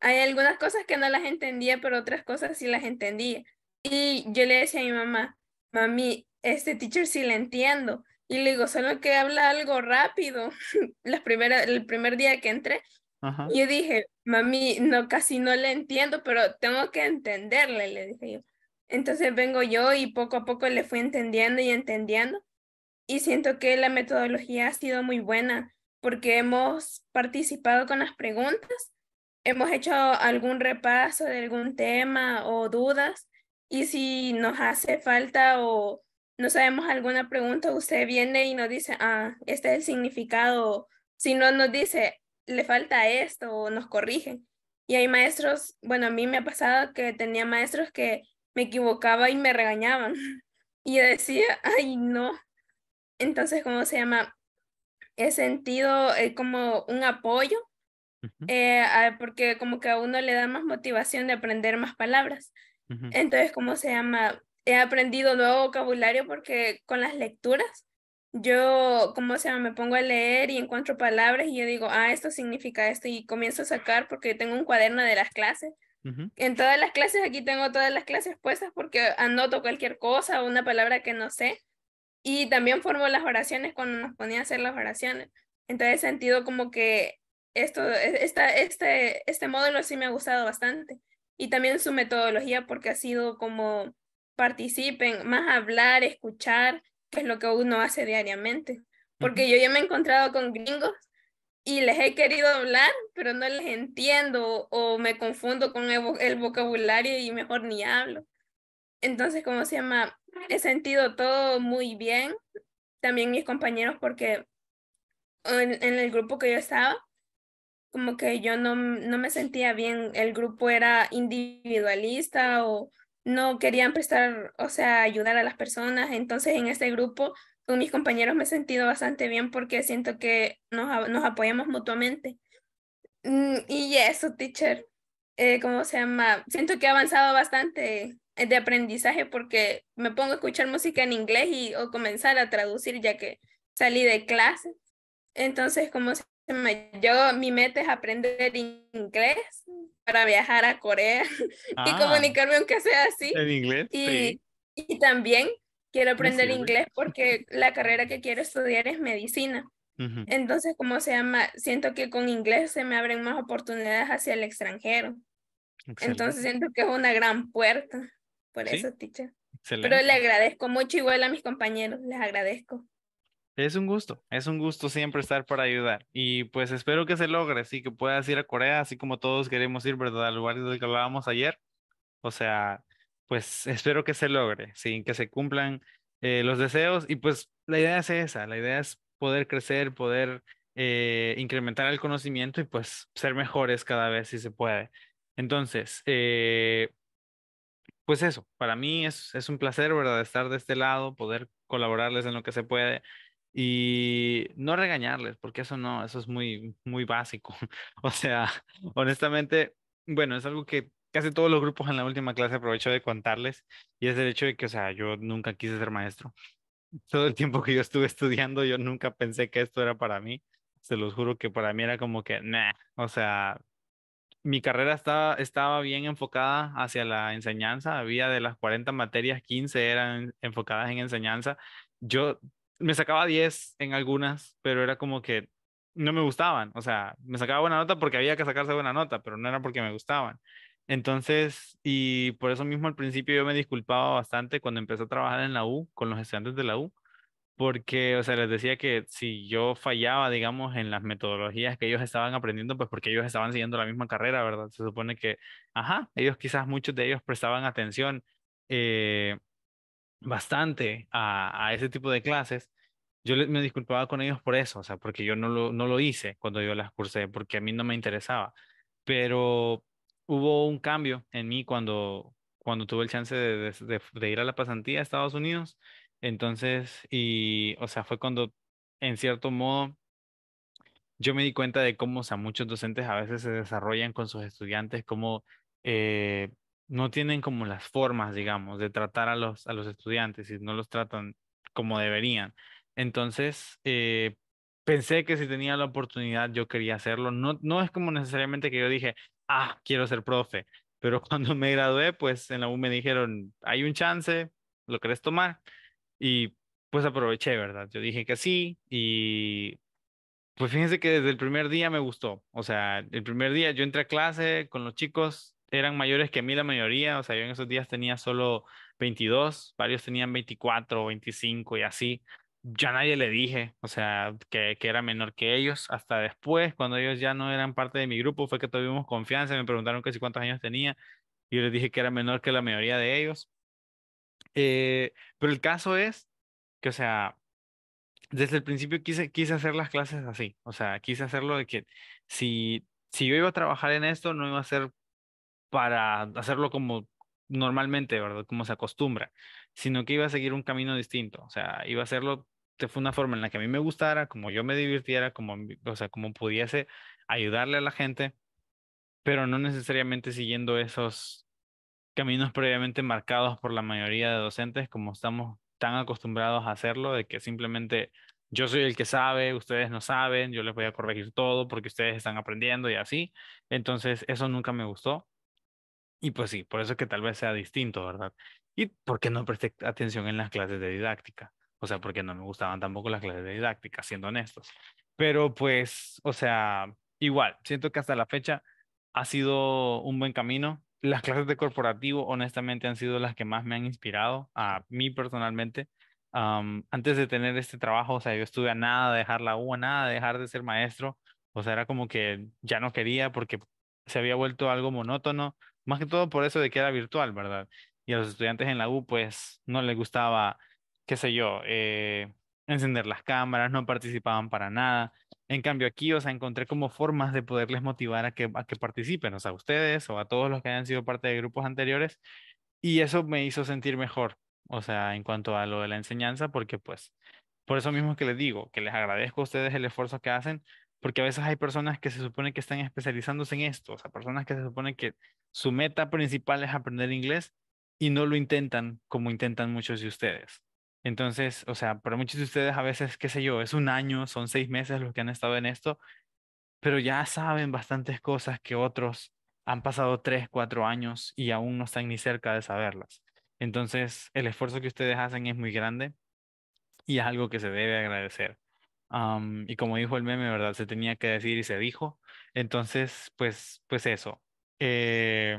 Hay algunas cosas que no las entendía, pero otras cosas sí las entendía. Y yo le decía a mi mamá, mami, este teacher sí le entiendo. Y le digo, solo que habla algo rápido. La primera, el primer día que entré, y yo dije, mami, no, casi no le entiendo, pero tengo que entenderle, le dije yo. Entonces vengo yo y poco a poco le fui entendiendo y entendiendo. Y siento que la metodología ha sido muy buena porque hemos participado con las preguntas, hemos hecho algún repaso de algún tema o dudas. Y si nos hace falta o no sabemos alguna pregunta, usted viene y nos dice, ah, este es el significado. Si no nos dice, le falta esto o nos corrigen. Y hay maestros, bueno, a mí me ha pasado que tenía maestros que me equivocaba y me regañaban. Y yo decía, ay, no. Entonces, ¿cómo se llama? He sentido eh, como un apoyo, eh, porque como que a uno le da más motivación de aprender más palabras. Entonces, ¿cómo se llama? He aprendido nuevo vocabulario porque con las lecturas yo, como se llama? Me pongo a leer y encuentro palabras y yo digo, ah, esto significa esto y comienzo a sacar porque tengo un cuaderno de las clases En todas las clases, aquí tengo todas las clases puestas porque anoto cualquier cosa o una palabra que no sé. Y también formo las oraciones cuando nos ponía a hacer las oraciones. Entonces, sentido como que esto, e, esta, este, este módulo sí me ha gustado bastante. Y también su metodología porque ha sido como participen, más hablar, escuchar, que es lo que uno hace diariamente. Porque yo ya me he encontrado con gringos y les he querido hablar, pero no les entiendo o me confundo con el, vocabulario y mejor ni hablo. Entonces, ¿cómo se llama? He sentido todo muy bien. También mis compañeros, porque en, el grupo que yo estaba, como que yo no, no me sentía bien. El grupo era individualista o no querían prestar, o sea, ayudar a las personas. Entonces, en este grupo con mis compañeros me he sentido bastante bien porque siento que nos, nos apoyamos mutuamente. Mm, y eso, teacher, eh, ¿cómo se llama? Siento que he avanzado bastante de aprendizaje porque me pongo a escuchar música en inglés y o comenzar a traducir ya que salí de clase. Entonces, como se llama? Yo, mi meta es aprender inglés para viajar a Corea y ah. comunicarme aunque sea así. En inglés. Y, y también quiero aprender inglés porque la carrera que quiero estudiar es medicina. Entonces, ¿cómo se llama? Siento que con inglés se me abren más oportunidades hacia el extranjero. Entonces, siento que es una gran puerta. Por eso, teacher. Pero le agradezco mucho igual a mis compañeros, les agradezco. Es un gusto, es un gusto siempre estar para ayudar y pues espero que se logre, sí, que puedas ir a Corea, así como todos queremos ir, ¿verdad? Al lugar del que hablábamos ayer. O sea, pues espero que se logre, sí, que se cumplan eh, los deseos y pues la idea es esa, la idea es poder crecer, poder eh, incrementar el conocimiento y pues ser mejores cada vez si se puede. Entonces, eh, pues eso, para mí es, es un placer, ¿verdad? Estar de este lado, poder colaborarles en lo que se puede y no regañarles, porque eso no, eso es muy, muy básico. O sea, honestamente, bueno, es algo que casi todos los grupos en la última clase aprovecho de contarles y es el hecho de que, o sea, yo nunca quise ser maestro. Todo el tiempo que yo estuve estudiando, yo nunca pensé que esto era para mí. Se los juro que para mí era como que, nah, o sea, mi carrera estaba, estaba bien enfocada hacia la enseñanza. Había de las 40 materias, 15 eran enfocadas en enseñanza. Yo me sacaba 10 en algunas, pero era como que no me gustaban. O sea, me sacaba buena nota porque había que sacarse buena nota, pero no era porque me gustaban. Entonces, y por eso mismo al principio yo me disculpaba bastante cuando empecé a trabajar en la U, con los estudiantes de la U, porque, o sea, les decía que si yo fallaba, digamos, en las metodologías que ellos estaban aprendiendo, pues porque ellos estaban siguiendo la misma carrera, ¿verdad? Se supone que, ajá, ellos quizás muchos de ellos prestaban atención eh, bastante a, a, ese tipo de clases. Yo me disculpaba con ellos por eso, o sea, porque yo no lo, no lo hice cuando yo las cursé, porque a mí no me interesaba. Pero hubo un cambio en mí cuando, cuando tuve el chance de, ir a la pasantía a Estados Unidos. Entonces, y, o sea, fue cuando, en cierto modo, yo me di cuenta de cómo, o sea, muchos docentes a veces se desarrollan con sus estudiantes, como eh, no tienen como las formas, digamos, de tratar a los, a los estudiantes y no los tratan como deberían. Entonces, eh, pensé que si tenía la oportunidad yo quería hacerlo. No, no es como necesariamente que yo dije, ah, quiero ser profe. Pero cuando me gradué, pues en la U me dijeron, hay un chance, ¿lo querés tomar? Y pues aproveché, ¿verdad? Yo dije que sí y pues fíjense que desde el primer día me gustó. O sea, el primer día yo entré a clase con los chicos, eran mayores que a mí la mayoría, o sea, yo en esos días tenía solo 22, varios tenían 24, 25 y así ya nadie le dije, o sea, que, que, era menor que ellos. Hasta después, cuando ellos ya no eran parte de mi grupo, fue que tuvimos confianza. Me preguntaron que si cuántos años tenía. Y yo les dije que era menor que la mayoría de ellos. Eh, pero el caso es que, o sea, desde el principio quise, quise hacer las clases así. O sea, quise hacerlo de que si, si yo iba a trabajar en esto, no iba a ser para hacerlo como normalmente, ¿verdad? Como se acostumbra, sino que iba a seguir un camino distinto, o sea, iba a hacerlo de una forma en la que a mí me gustara, como yo me divirtiera, como, o sea, como pudiese ayudarle a la gente, pero no necesariamente siguiendo esos caminos previamente marcados por la mayoría de docentes, como estamos tan acostumbrados a hacerlo, de que simplemente yo soy el que sabe, ustedes no saben, yo les voy a corregir todo porque ustedes están aprendiendo y así. Entonces, eso nunca me gustó. Y pues sí, por eso que tal vez sea distinto, ¿verdad? Y porque no presté atención en las clases de didáctica. O sea, porque no me gustaban tampoco las clases de didáctica, siendo honestos. Pero pues, o sea, igual, siento que hasta la fecha ha sido un buen camino. Las clases de corporativo, honestamente, han sido las que más me han inspirado a mí personalmente. antes de tener este trabajo, o sea, yo estuve a nada de dejar la U, a nada de dejar de ser maestro. O sea, era como que ya no quería porque se había vuelto algo monótono, más que todo por eso de que era virtual, ¿verdad? Y a los estudiantes en la U, pues, no les gustaba, qué sé yo, eh, encender las cámaras, no participaban para nada. En cambio aquí, o sea, encontré como formas de poderles motivar a que, a que participen, o sea, a ustedes o a todos los que hayan sido parte de grupos anteriores, y eso me hizo sentir mejor, o sea, en cuanto a lo de la enseñanza, porque pues, por eso mismo que les digo, que les agradezco a ustedes el esfuerzo que hacen, porque a veces hay personas que se supone que están especializándose en esto, o sea, personas que se supone que su meta principal es aprender inglés y no lo intentan como intentan muchos de ustedes. Entonces, o sea, para muchos de ustedes a veces, qué sé yo, es un año, son seis meses los que han estado en esto, pero ya saben bastantes cosas que otros han pasado tres, cuatro años y aún no están ni cerca de saberlas. Entonces, el esfuerzo que ustedes hacen es muy grande y es algo que se debe agradecer y como dijo el meme, ¿verdad? Se tenía que decir y se dijo. Entonces, pues, pues eso. Eh,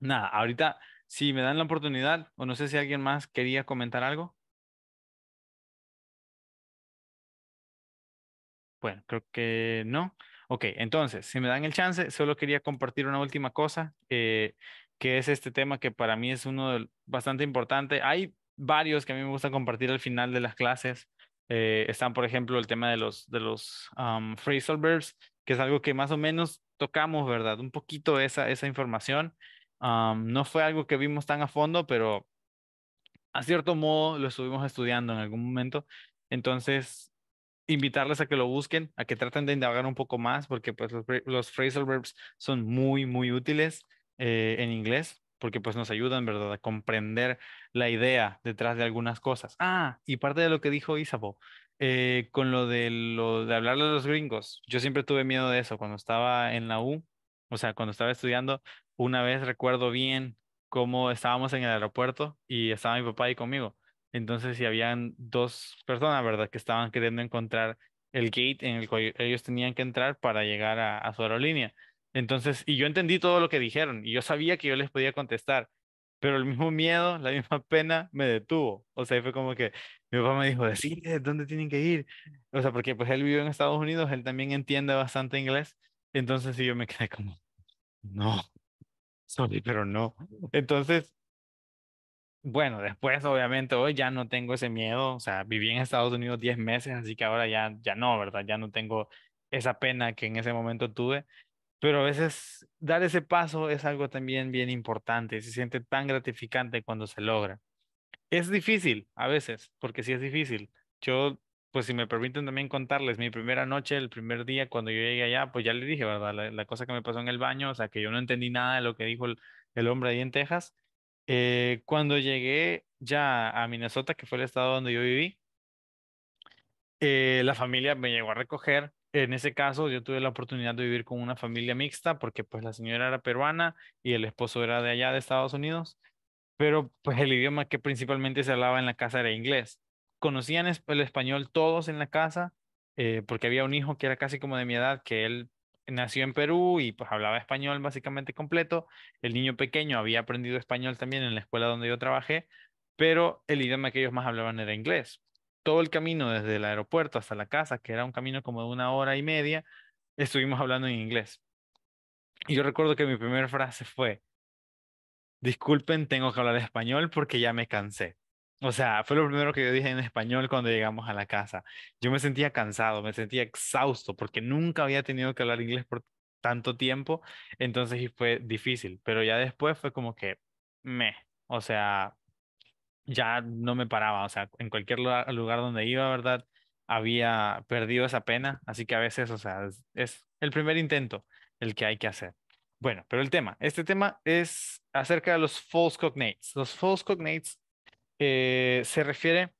nada, ahorita, si me dan la oportunidad, o no sé si alguien más quería comentar algo. Bueno, creo que no. Ok, entonces, si me dan el chance, solo quería compartir una última cosa, eh, que es este tema que para mí es uno bastante importante. Hay varios que a mí me gusta compartir al final de las clases. Eh, están, por ejemplo, el tema de los, de los phrasal verbs, que es algo que más o menos tocamos, ¿verdad? Un poquito esa, esa información. No fue algo que vimos tan a fondo, pero a cierto modo lo estuvimos estudiando en algún momento. Entonces, invitarles a que lo busquen, a que traten de indagar un poco más, porque pues los, los phrasal verbs son muy, muy útiles eh, en inglés porque pues nos ayudan, ¿verdad?, a comprender la idea detrás de algunas cosas. Ah, y parte de lo que dijo Isabo, eh, con lo de, lo de hablarle a los gringos, yo siempre tuve miedo de eso cuando estaba en la U, o sea, cuando estaba estudiando, una vez recuerdo bien cómo estábamos en el aeropuerto y estaba mi papá ahí conmigo. Entonces, si habían dos personas, ¿verdad?, que estaban queriendo encontrar el gate en el cual ellos tenían que entrar para llegar a su aerolínea. Entonces, y yo entendí todo lo que dijeron y yo sabía que yo les podía contestar, pero el mismo miedo, la misma pena me detuvo. O sea, fue como que mi papá me dijo, decirle dónde tienen que ir. O sea, porque pues él vive en Estados Unidos, él también entiende bastante inglés. Entonces, sí, yo me quedé como, no, sorry, pero no. Entonces, bueno, después obviamente hoy ya no tengo ese miedo, o sea, viví en Estados Unidos 10 meses, así que ahora ya, ya no, ¿verdad? Ya no tengo esa pena que en ese momento tuve, pero a veces dar ese paso es algo también bien importante, se siente tan gratificante cuando se logra. Es difícil a veces, porque sí es difícil. Yo, pues si me permiten también contarles, mi primera noche, el primer día cuando yo llegué allá, pues ya le dije, ¿verdad? La, cosa que me pasó en el baño, o sea, que yo no entendí nada de lo que dijo el, hombre ahí en Texas. Eh, cuando llegué ya a Minnesota, que fue el estado donde yo viví, eh, la familia me llegó a recoger en ese caso, yo tuve la oportunidad de vivir con una familia mixta porque pues la señora era peruana y el esposo era de allá de Estados Unidos, pero pues el idioma que principalmente se hablaba en la casa era inglés. Conocían el español todos en la casa eh, porque había un hijo que era casi como de mi edad, que él nació en Perú y pues hablaba español básicamente completo. El niño pequeño había aprendido español también en la escuela donde yo trabajé, pero el idioma que ellos más hablaban era inglés todo el camino desde el aeropuerto hasta la casa, que era un camino como de una hora y media, estuvimos hablando en inglés. Y yo recuerdo que mi primera frase fue, disculpen, tengo que hablar español porque ya me cansé. O sea, fue lo primero que yo dije en español cuando llegamos a la casa. Yo me sentía cansado, me sentía exhausto porque nunca había tenido que hablar inglés por tanto tiempo, entonces fue difícil, pero ya después fue como que me, o sea, ya no me paraba, o sea, en cualquier lugar, donde iba, ¿verdad? Había perdido esa pena, así que a veces, o sea, es, el primer intento el que hay que hacer. Bueno, pero el tema, este tema es acerca de los false cognates. Los false cognates eh, se refiere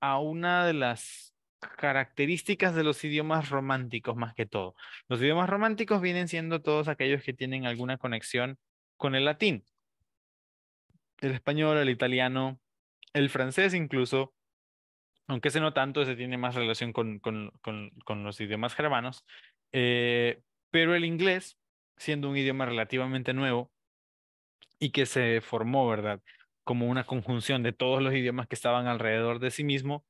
a una de las características de los idiomas románticos más que todo. Los idiomas románticos vienen siendo todos aquellos que tienen alguna conexión con el latín. El español, el italiano, el francés incluso, aunque ese no tanto, ese tiene más relación con, los idiomas germanos, eh, pero el inglés, siendo un idioma relativamente nuevo y que se formó, ¿verdad? Como una conjunción de todos los idiomas que estaban alrededor de sí mismo,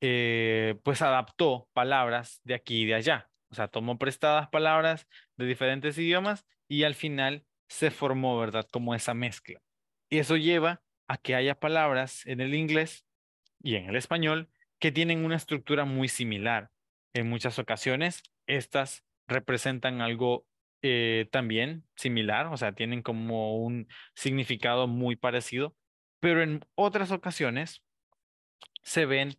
eh, pues adaptó palabras de aquí y de allá. O sea, tomó prestadas palabras de diferentes idiomas y al final se formó, ¿verdad? Como esa mezcla. Y eso lleva a que haya palabras en el inglés y en el español que tienen una estructura muy similar. En muchas ocasiones, estas representan algo eh, también similar, o sea, tienen como un significado muy parecido, pero en otras ocasiones se ven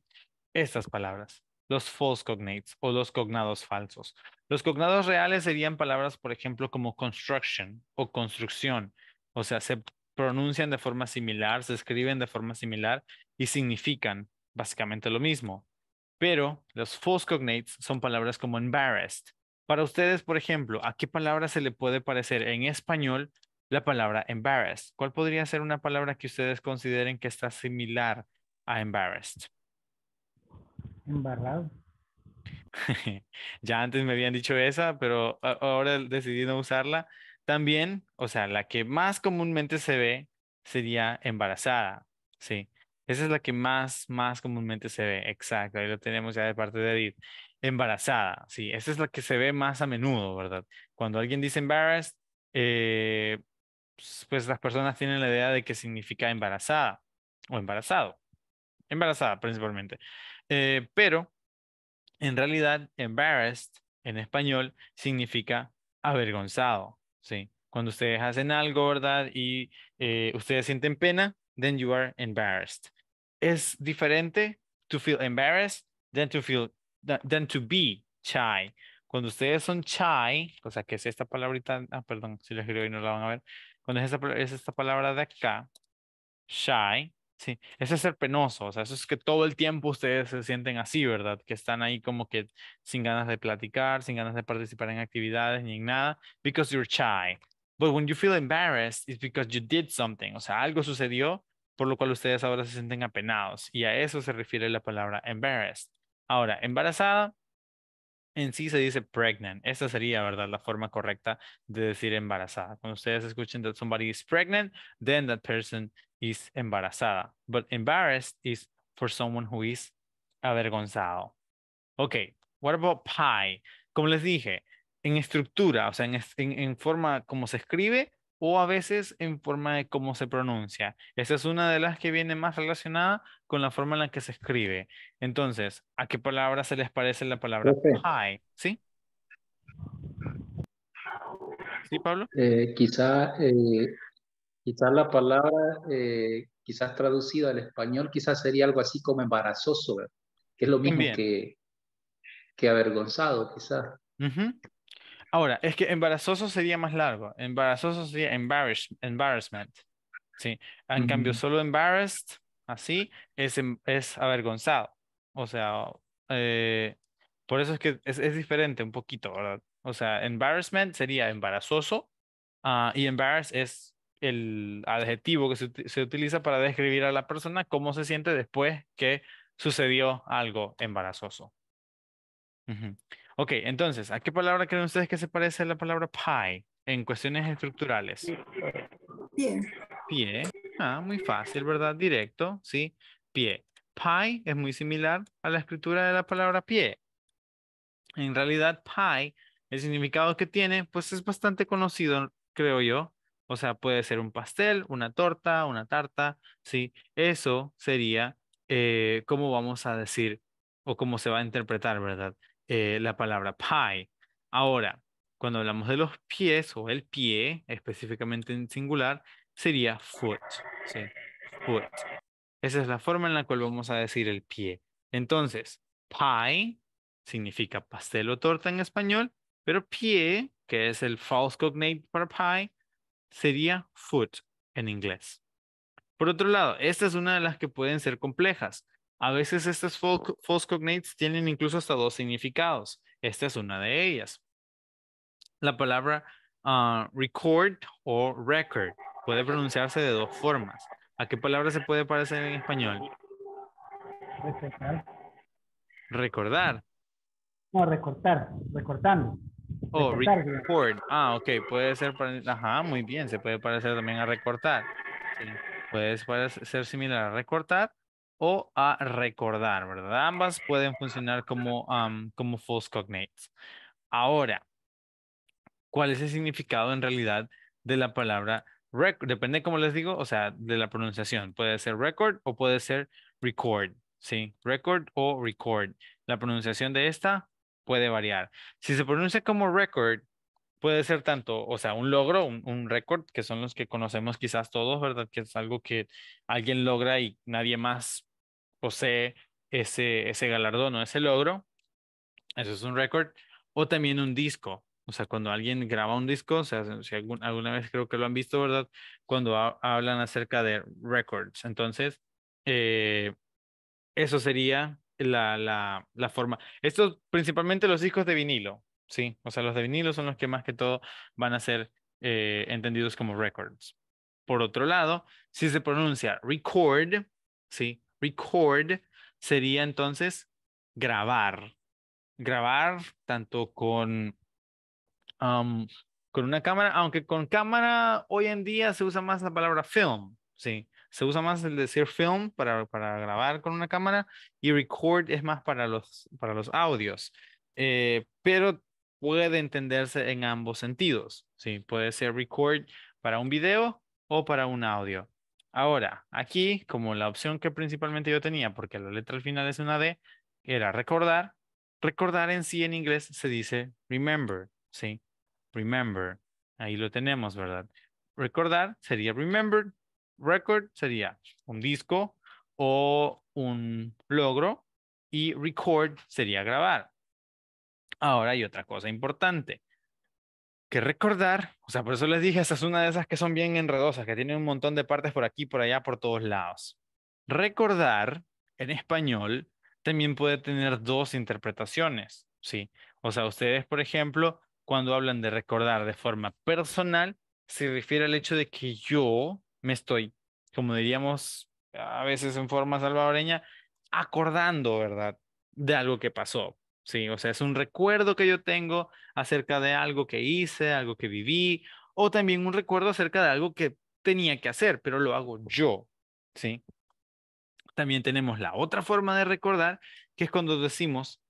estas palabras, los false cognates o los cognados falsos. Los cognados reales serían palabras, por ejemplo, como construction o construcción, o sea, se pronuncian de forma similar, se escriben de forma similar y significan básicamente lo mismo. Pero los false cognates son palabras como embarrassed. Para ustedes, por ejemplo, ¿a qué palabra se le puede parecer en español la palabra embarrassed? ¿Cuál podría ser una palabra que ustedes consideren que está similar a embarrassed? Embarrado. ya antes me habían dicho esa, pero ahora decidí no usarla. También, o sea, la que más comúnmente se ve sería embarazada, ¿sí? Esa es la que más, más comúnmente se ve, exacto, ahí lo tenemos ya de parte de Edith. Embarazada, sí, esa es la que se ve más a menudo, ¿verdad? Cuando alguien dice embarrassed, eh, pues, pues las personas tienen la idea de que significa embarazada o embarazado. Embarazada principalmente. Eh, pero en realidad, embarrassed en español significa avergonzado, ¿sí? Cuando ustedes hacen algo, ¿verdad? Y eh, ustedes sienten pena, then you are embarrassed. Es diferente to feel embarrassed than to feel, than to be shy. Cuando ustedes son shy, o sea, que es esta palabrita, ah, perdón, si la escribo y no la van a ver. Cuando es esta, es esta palabra de acá, shy, Sí, eso es ser penoso, o sea, eso es que todo el tiempo ustedes se sienten así, ¿verdad? Que están ahí como que sin ganas de platicar, sin ganas de participar en actividades ni en nada, because you're shy. But when you feel embarrassed, it's because you did something, o sea, algo sucedió, por lo cual ustedes ahora se sienten apenados, y a eso se refiere la palabra embarrassed. Ahora, embarazada en sí se dice pregnant. Esa sería, ¿verdad? La forma correcta de decir embarazada. Cuando ustedes escuchen that somebody is pregnant, then that person is embarazada. But embarrassed is for someone who is avergonzado. Ok, what about pie? Como les dije, en estructura, o sea, en, en forma como se escribe, o a veces en forma de cómo se pronuncia. Esa es una de las que viene más relacionada con la forma en la que se escribe. Entonces, ¿a qué palabra se les parece la palabra pie? ¿Sí? ¿Sí, Pablo? Eh, quizá, eh, quizá la palabra, eh, quizás traducida al español, quizás sería algo así como embarazoso, que es lo mismo que, que avergonzado, quizás. Ahora, es que embarazoso sería más largo. Embarazoso sería embarrassment. Sí. En cambio, solo embarrassed, así, es, em, es avergonzado. O sea, eh, por eso es que es, diferente un poquito, ¿verdad? O sea, embarrassment sería embarazoso ah, y embarrass es el adjetivo que se, se, utiliza para describir a la persona cómo se siente después que sucedió algo embarazoso. Ok, entonces, ¿a qué palabra creen ustedes que se parece a la palabra pie en cuestiones estructurales? Pie. Pie. Ah, muy fácil, ¿verdad? Directo, ¿sí? Pie. Pie es muy similar a la escritura de la palabra pie. En realidad, pie, el significado que tiene, pues es bastante conocido, creo yo. O sea, puede ser un pastel, una torta, una tarta, ¿sí? Eso sería, eh, ¿cómo vamos a decir o cómo se va a interpretar, ¿verdad? Eh, la palabra pie. Ahora, cuando hablamos de los pies o el pie, específicamente en singular, sería foot. Foot. Esa es la forma en la cual vamos a decir el pie. Entonces, pie significa pastel o torta en español, pero pie, que es el false cognate para pie, sería foot en inglés. Por otro lado, esta es una de las que pueden ser complejas. A veces estas false cognates tienen incluso hasta dos significados. Esta es una de ellas. La palabra uh, record o record. Puede pronunciarse de dos formas. ¿A qué palabra se puede parecer en español? Recordar. No, recortar, recortando. Oh, record. Ah, ok, puede ser, ajá, muy bien, se puede parecer también a recortar. Puede ser similar a recortar o a recordar, ¿verdad? Ambas pueden funcionar como, como false cognates. Ahora, ¿cuál es el significado en realidad de la palabra record? Depende, como les digo, o sea, de la pronunciación. Puede ser record o puede ser record, ¿sí? Record o record. La pronunciación de esta puede variar. Si se pronuncia como record, puede ser tanto, o sea, un logro, un, un que son los que conocemos quizás todos, ¿verdad? Que es algo que alguien logra y nadie más posee ese, ese galardón o ese logro. Eso es un récord. O también un disco. O sea, cuando alguien graba un disco, o sea, alguna vez creo que lo han visto, ¿verdad? Cuando hablan acerca de records. Entonces, eh, eso sería la, la, la forma. Estos, principalmente los discos de vinilo, ¿sí? O sea, los de vinilo son los que más que todo van a ser eh, entendidos como records. Por otro lado, si se pronuncia record, ¿sí? Record sería entonces grabar. Grabar tanto con, con una cámara, aunque con cámara hoy en día se usa más la palabra film, ¿sí? Se usa más el decir film para, para grabar con una cámara y record es más para los, para los audios. Eh, pero puede entenderse en ambos sentidos. Sí, puede ser record para un video o para un audio. Ahora, aquí, como la opción que principalmente yo tenía, porque la letra al final es una D, era recordar. Recordar en sí en inglés se dice remember, ¿sí? Remember. Ahí lo tenemos, ¿verdad? Recordar sería remember. Record sería un disco o un logro. Y record sería grabar. Ahora hay otra cosa importante que recordar, o sea, por eso les dije, esa es una de esas que son bien enredosas, que tienen un montón de partes por aquí, por allá, por todos lados. Recordar en español también puede tener dos interpretaciones, ¿sí? O sea, ustedes, por ejemplo, cuando hablan de recordar de forma personal, se refiere al hecho de que yo me estoy, como diríamos a veces en forma salvadoreña, acordando, ¿verdad? De algo que pasó. Sí, o sea, es un recuerdo que yo tengo acerca de algo que hice, algo que viví, o también un recuerdo acerca de algo que tenía que hacer, pero lo hago yo, ¿sí? También tenemos la otra forma de recordar, que es cuando decimos,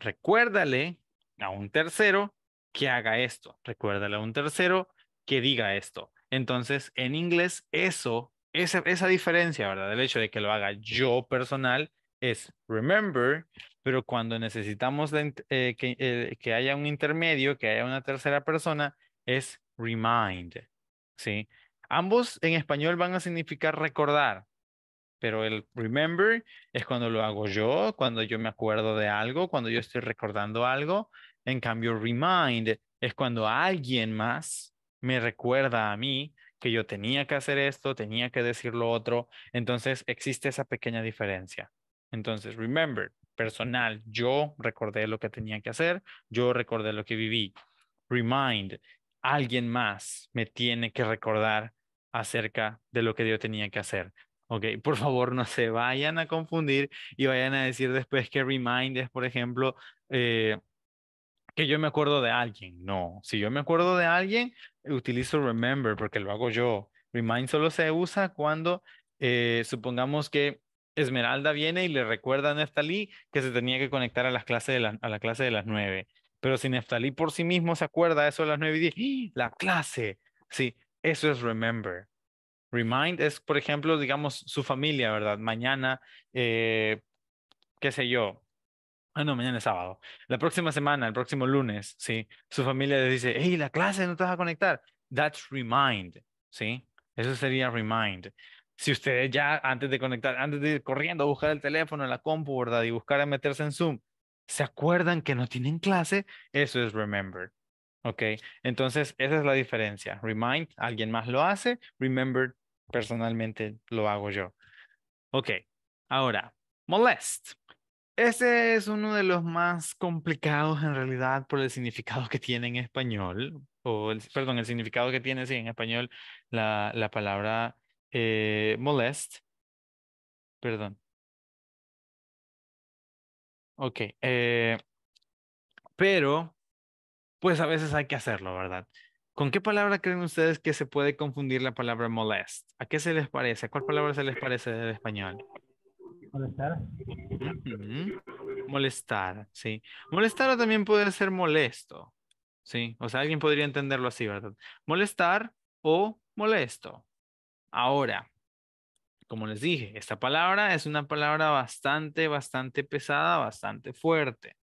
recuérdale a un tercero que haga esto, recuérdale a un tercero que diga esto. Entonces, en inglés, eso, esa, esa diferencia, ¿verdad? El hecho de que lo haga yo personal es remember, pero cuando necesitamos eh, eh, que, haya un intermedio, que haya una tercera persona, es remind, ¿sí? Ambos en español van a significar recordar, pero el remember es cuando lo hago yo, cuando yo me acuerdo de algo, cuando yo estoy recordando algo. En cambio, remind es cuando alguien más me recuerda a mí que yo tenía que hacer esto, tenía que decir lo otro. Entonces, existe esa pequeña diferencia. Entonces, remember, personal, yo recordé lo que tenía que hacer, yo recordé lo que viví. Remind, alguien más me tiene que recordar acerca de lo que yo tenía que hacer. Ok, por favor no se vayan a confundir y vayan a decir después que remind es, por ejemplo, eh, que yo me acuerdo de alguien. No, si yo me acuerdo de alguien, utilizo remember porque lo hago yo. Remind solo se usa cuando eh, supongamos que Esmeralda viene y le recuerda a Neftalí que se tenía que conectar a, las clases de la, a la clase de las nueve. Pero si Neftalí por sí mismo se acuerda eso de las nueve y diez, ¡Ah! la clase. Sí, eso es remember. Remind es, por ejemplo, digamos, su familia, ¿verdad? Mañana, eh, qué sé yo. Ah, no, mañana es sábado. La próxima semana, el próximo lunes, sí. Su familia le dice, hey, la clase no te vas a conectar. That's remind, ¿sí? Eso sería remind si ustedes ya antes de conectar, antes de ir corriendo a buscar el teléfono, la compu, ¿verdad? Y buscar a meterse en Zoom, se acuerdan que no tienen clase, eso es remember. ¿Ok? Entonces, esa es la diferencia. Remind, alguien más lo hace. Remember, personalmente lo hago yo. Ok. Ahora, molest. Ese es uno de los más complicados en realidad por el significado que tiene en español, o el, perdón, el significado que tiene sí, en español la, la palabra eh, molest. Perdón. Ok. Eh, pero, pues a veces hay que hacerlo, ¿verdad? ¿Con qué palabra creen ustedes que se puede confundir la palabra molest? ¿A qué se les parece? ¿A cuál palabra se les parece del español? Molestar. Molestar, sí. Molestar también puede ser molesto, sí. O sea, alguien podría entenderlo así, ¿verdad? Molestar o molesto. Ahora, como les dije, esta palabra es una palabra bastante, bastante pesada, bastante fuerte.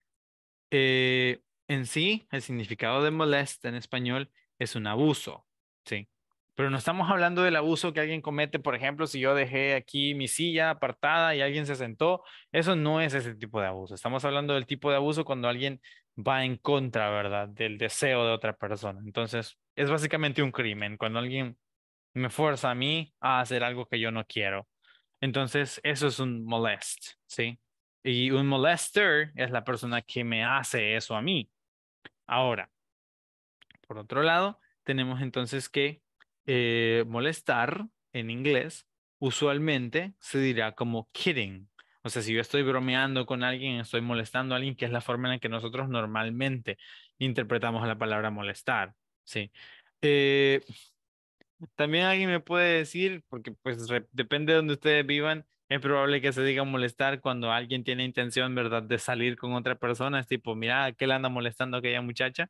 Eh, en sí, el significado de molest en español es un abuso, ¿sí? Pero no estamos hablando del abuso que alguien comete, por ejemplo, si yo dejé aquí mi silla apartada y alguien se sentó, eso no es ese tipo de abuso. Estamos hablando del tipo de abuso cuando alguien va en contra, ¿verdad? Del deseo de otra persona. Entonces, es básicamente un crimen, cuando alguien me fuerza a mí a hacer algo que yo no quiero. Entonces, eso es un molest, ¿sí? Y un molester es la persona que me hace eso a mí. Ahora, por otro lado, tenemos entonces que eh, molestar en inglés usualmente se dirá como kidding. O sea, si yo estoy bromeando con alguien, estoy molestando a alguien, que es la forma en la que nosotros normalmente interpretamos la palabra molestar. Sí. Eh, también alguien me puede decir, porque pues depende de donde ustedes vivan, es probable que se diga molestar cuando alguien tiene intención, ¿verdad?, de salir con otra persona. Es tipo, mira, ¿qué le anda molestando aquella muchacha?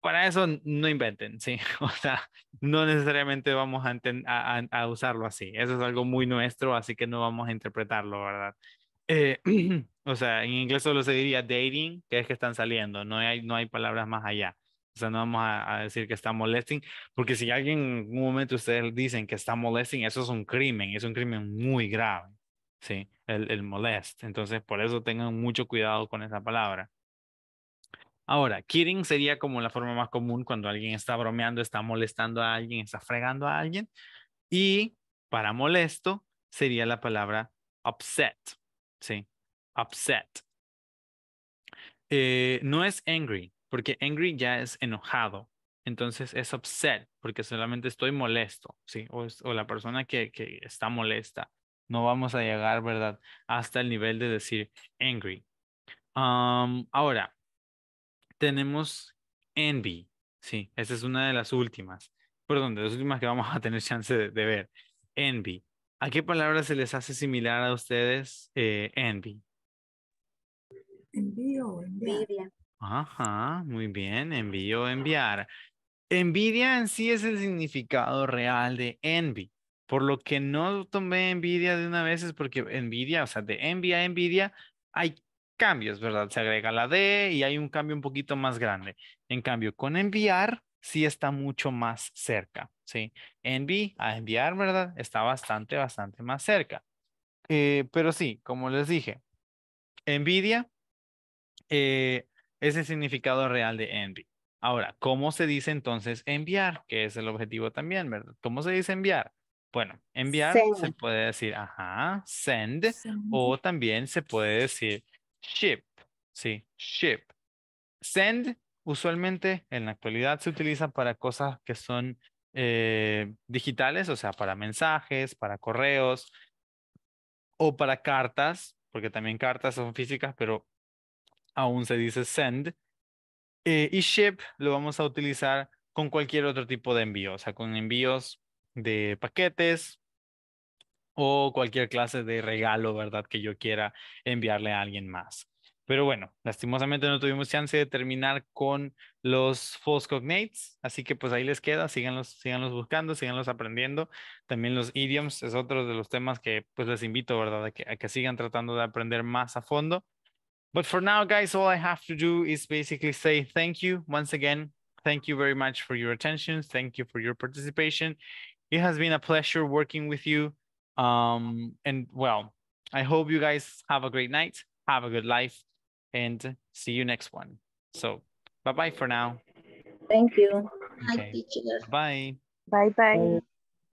para eso no inventen, sí. O sea, no necesariamente vamos a, a, usarlo así. Eso es algo muy nuestro, así que no vamos a interpretarlo, ¿verdad? Eh, o sea, en inglés solo se diría dating, que es que están saliendo. No hay, no hay palabras más allá. No vamos a, decir que está molesting, porque si alguien en un momento ustedes dicen que está molesting, eso es un crimen, es un crimen muy grave, ¿sí? El, el molest. Entonces, por eso tengan mucho cuidado con esa palabra. Ahora, kidding sería como la forma más común cuando alguien está bromeando, está molestando a alguien, está fregando a alguien. Y para molesto sería la palabra upset. Sí, upset. Eh, no es angry, porque angry ya es enojado. Entonces es upset, porque solamente estoy molesto, ¿sí? O, la persona que, que, está molesta. No vamos a llegar, ¿verdad? Hasta el nivel de decir angry. ahora, tenemos Envy. Sí, esa es una de las últimas. Perdón, de las últimas que vamos a tener chance de, ver. Envy. ¿A qué palabra se les hace similar a ustedes eh, envy? Envío, envidia. Ajá, muy bien. Envío, enviar. Envidia en sí es el significado real de envy. Por lo que no tomé envidia de una vez es porque envidia, o sea, de envy a envidia, hay cambios, ¿verdad? Se agrega la D y hay un cambio un poquito más grande. En cambio, con enviar sí está mucho más cerca, ¿sí? Envi a enviar, ¿verdad? Está bastante, bastante más cerca. Eh, pero sí, como les dije, envidia eh, es el significado real de envy. Ahora, ¿cómo se dice entonces enviar? Que es el objetivo también, ¿verdad? ¿Cómo se dice enviar? Bueno, enviar se puede decir, ajá, send, o también se puede decir Ship, sí, ship. Send usualmente en la actualidad se utiliza para cosas que son eh, digitales, o sea, para mensajes, para correos o para cartas, porque también cartas son físicas, pero aún se dice send. Eh, y ship lo vamos a utilizar con cualquier otro tipo de envío, o sea, con envíos de paquetes, o cualquier clase de regalo, ¿verdad? Que yo quiera enviarle a alguien más. Pero bueno, lastimosamente no tuvimos chance de terminar con los false cognates, así que pues ahí les queda, síganlos, síganlos buscando, síganlos aprendiendo. También los idioms es otro de los temas que pues les invito, ¿verdad? A que, a que sigan tratando de aprender más a fondo. But for now, guys, all I have to do is basically say thank you once again. Thank you very much for your attention. Thank you for your participation. It has been a pleasure working with you. Um, and well, I hope you guys have a great night, have a good life, and see you next one. So bye-bye for now. Thank you. Okay. Bye. Bye-bye.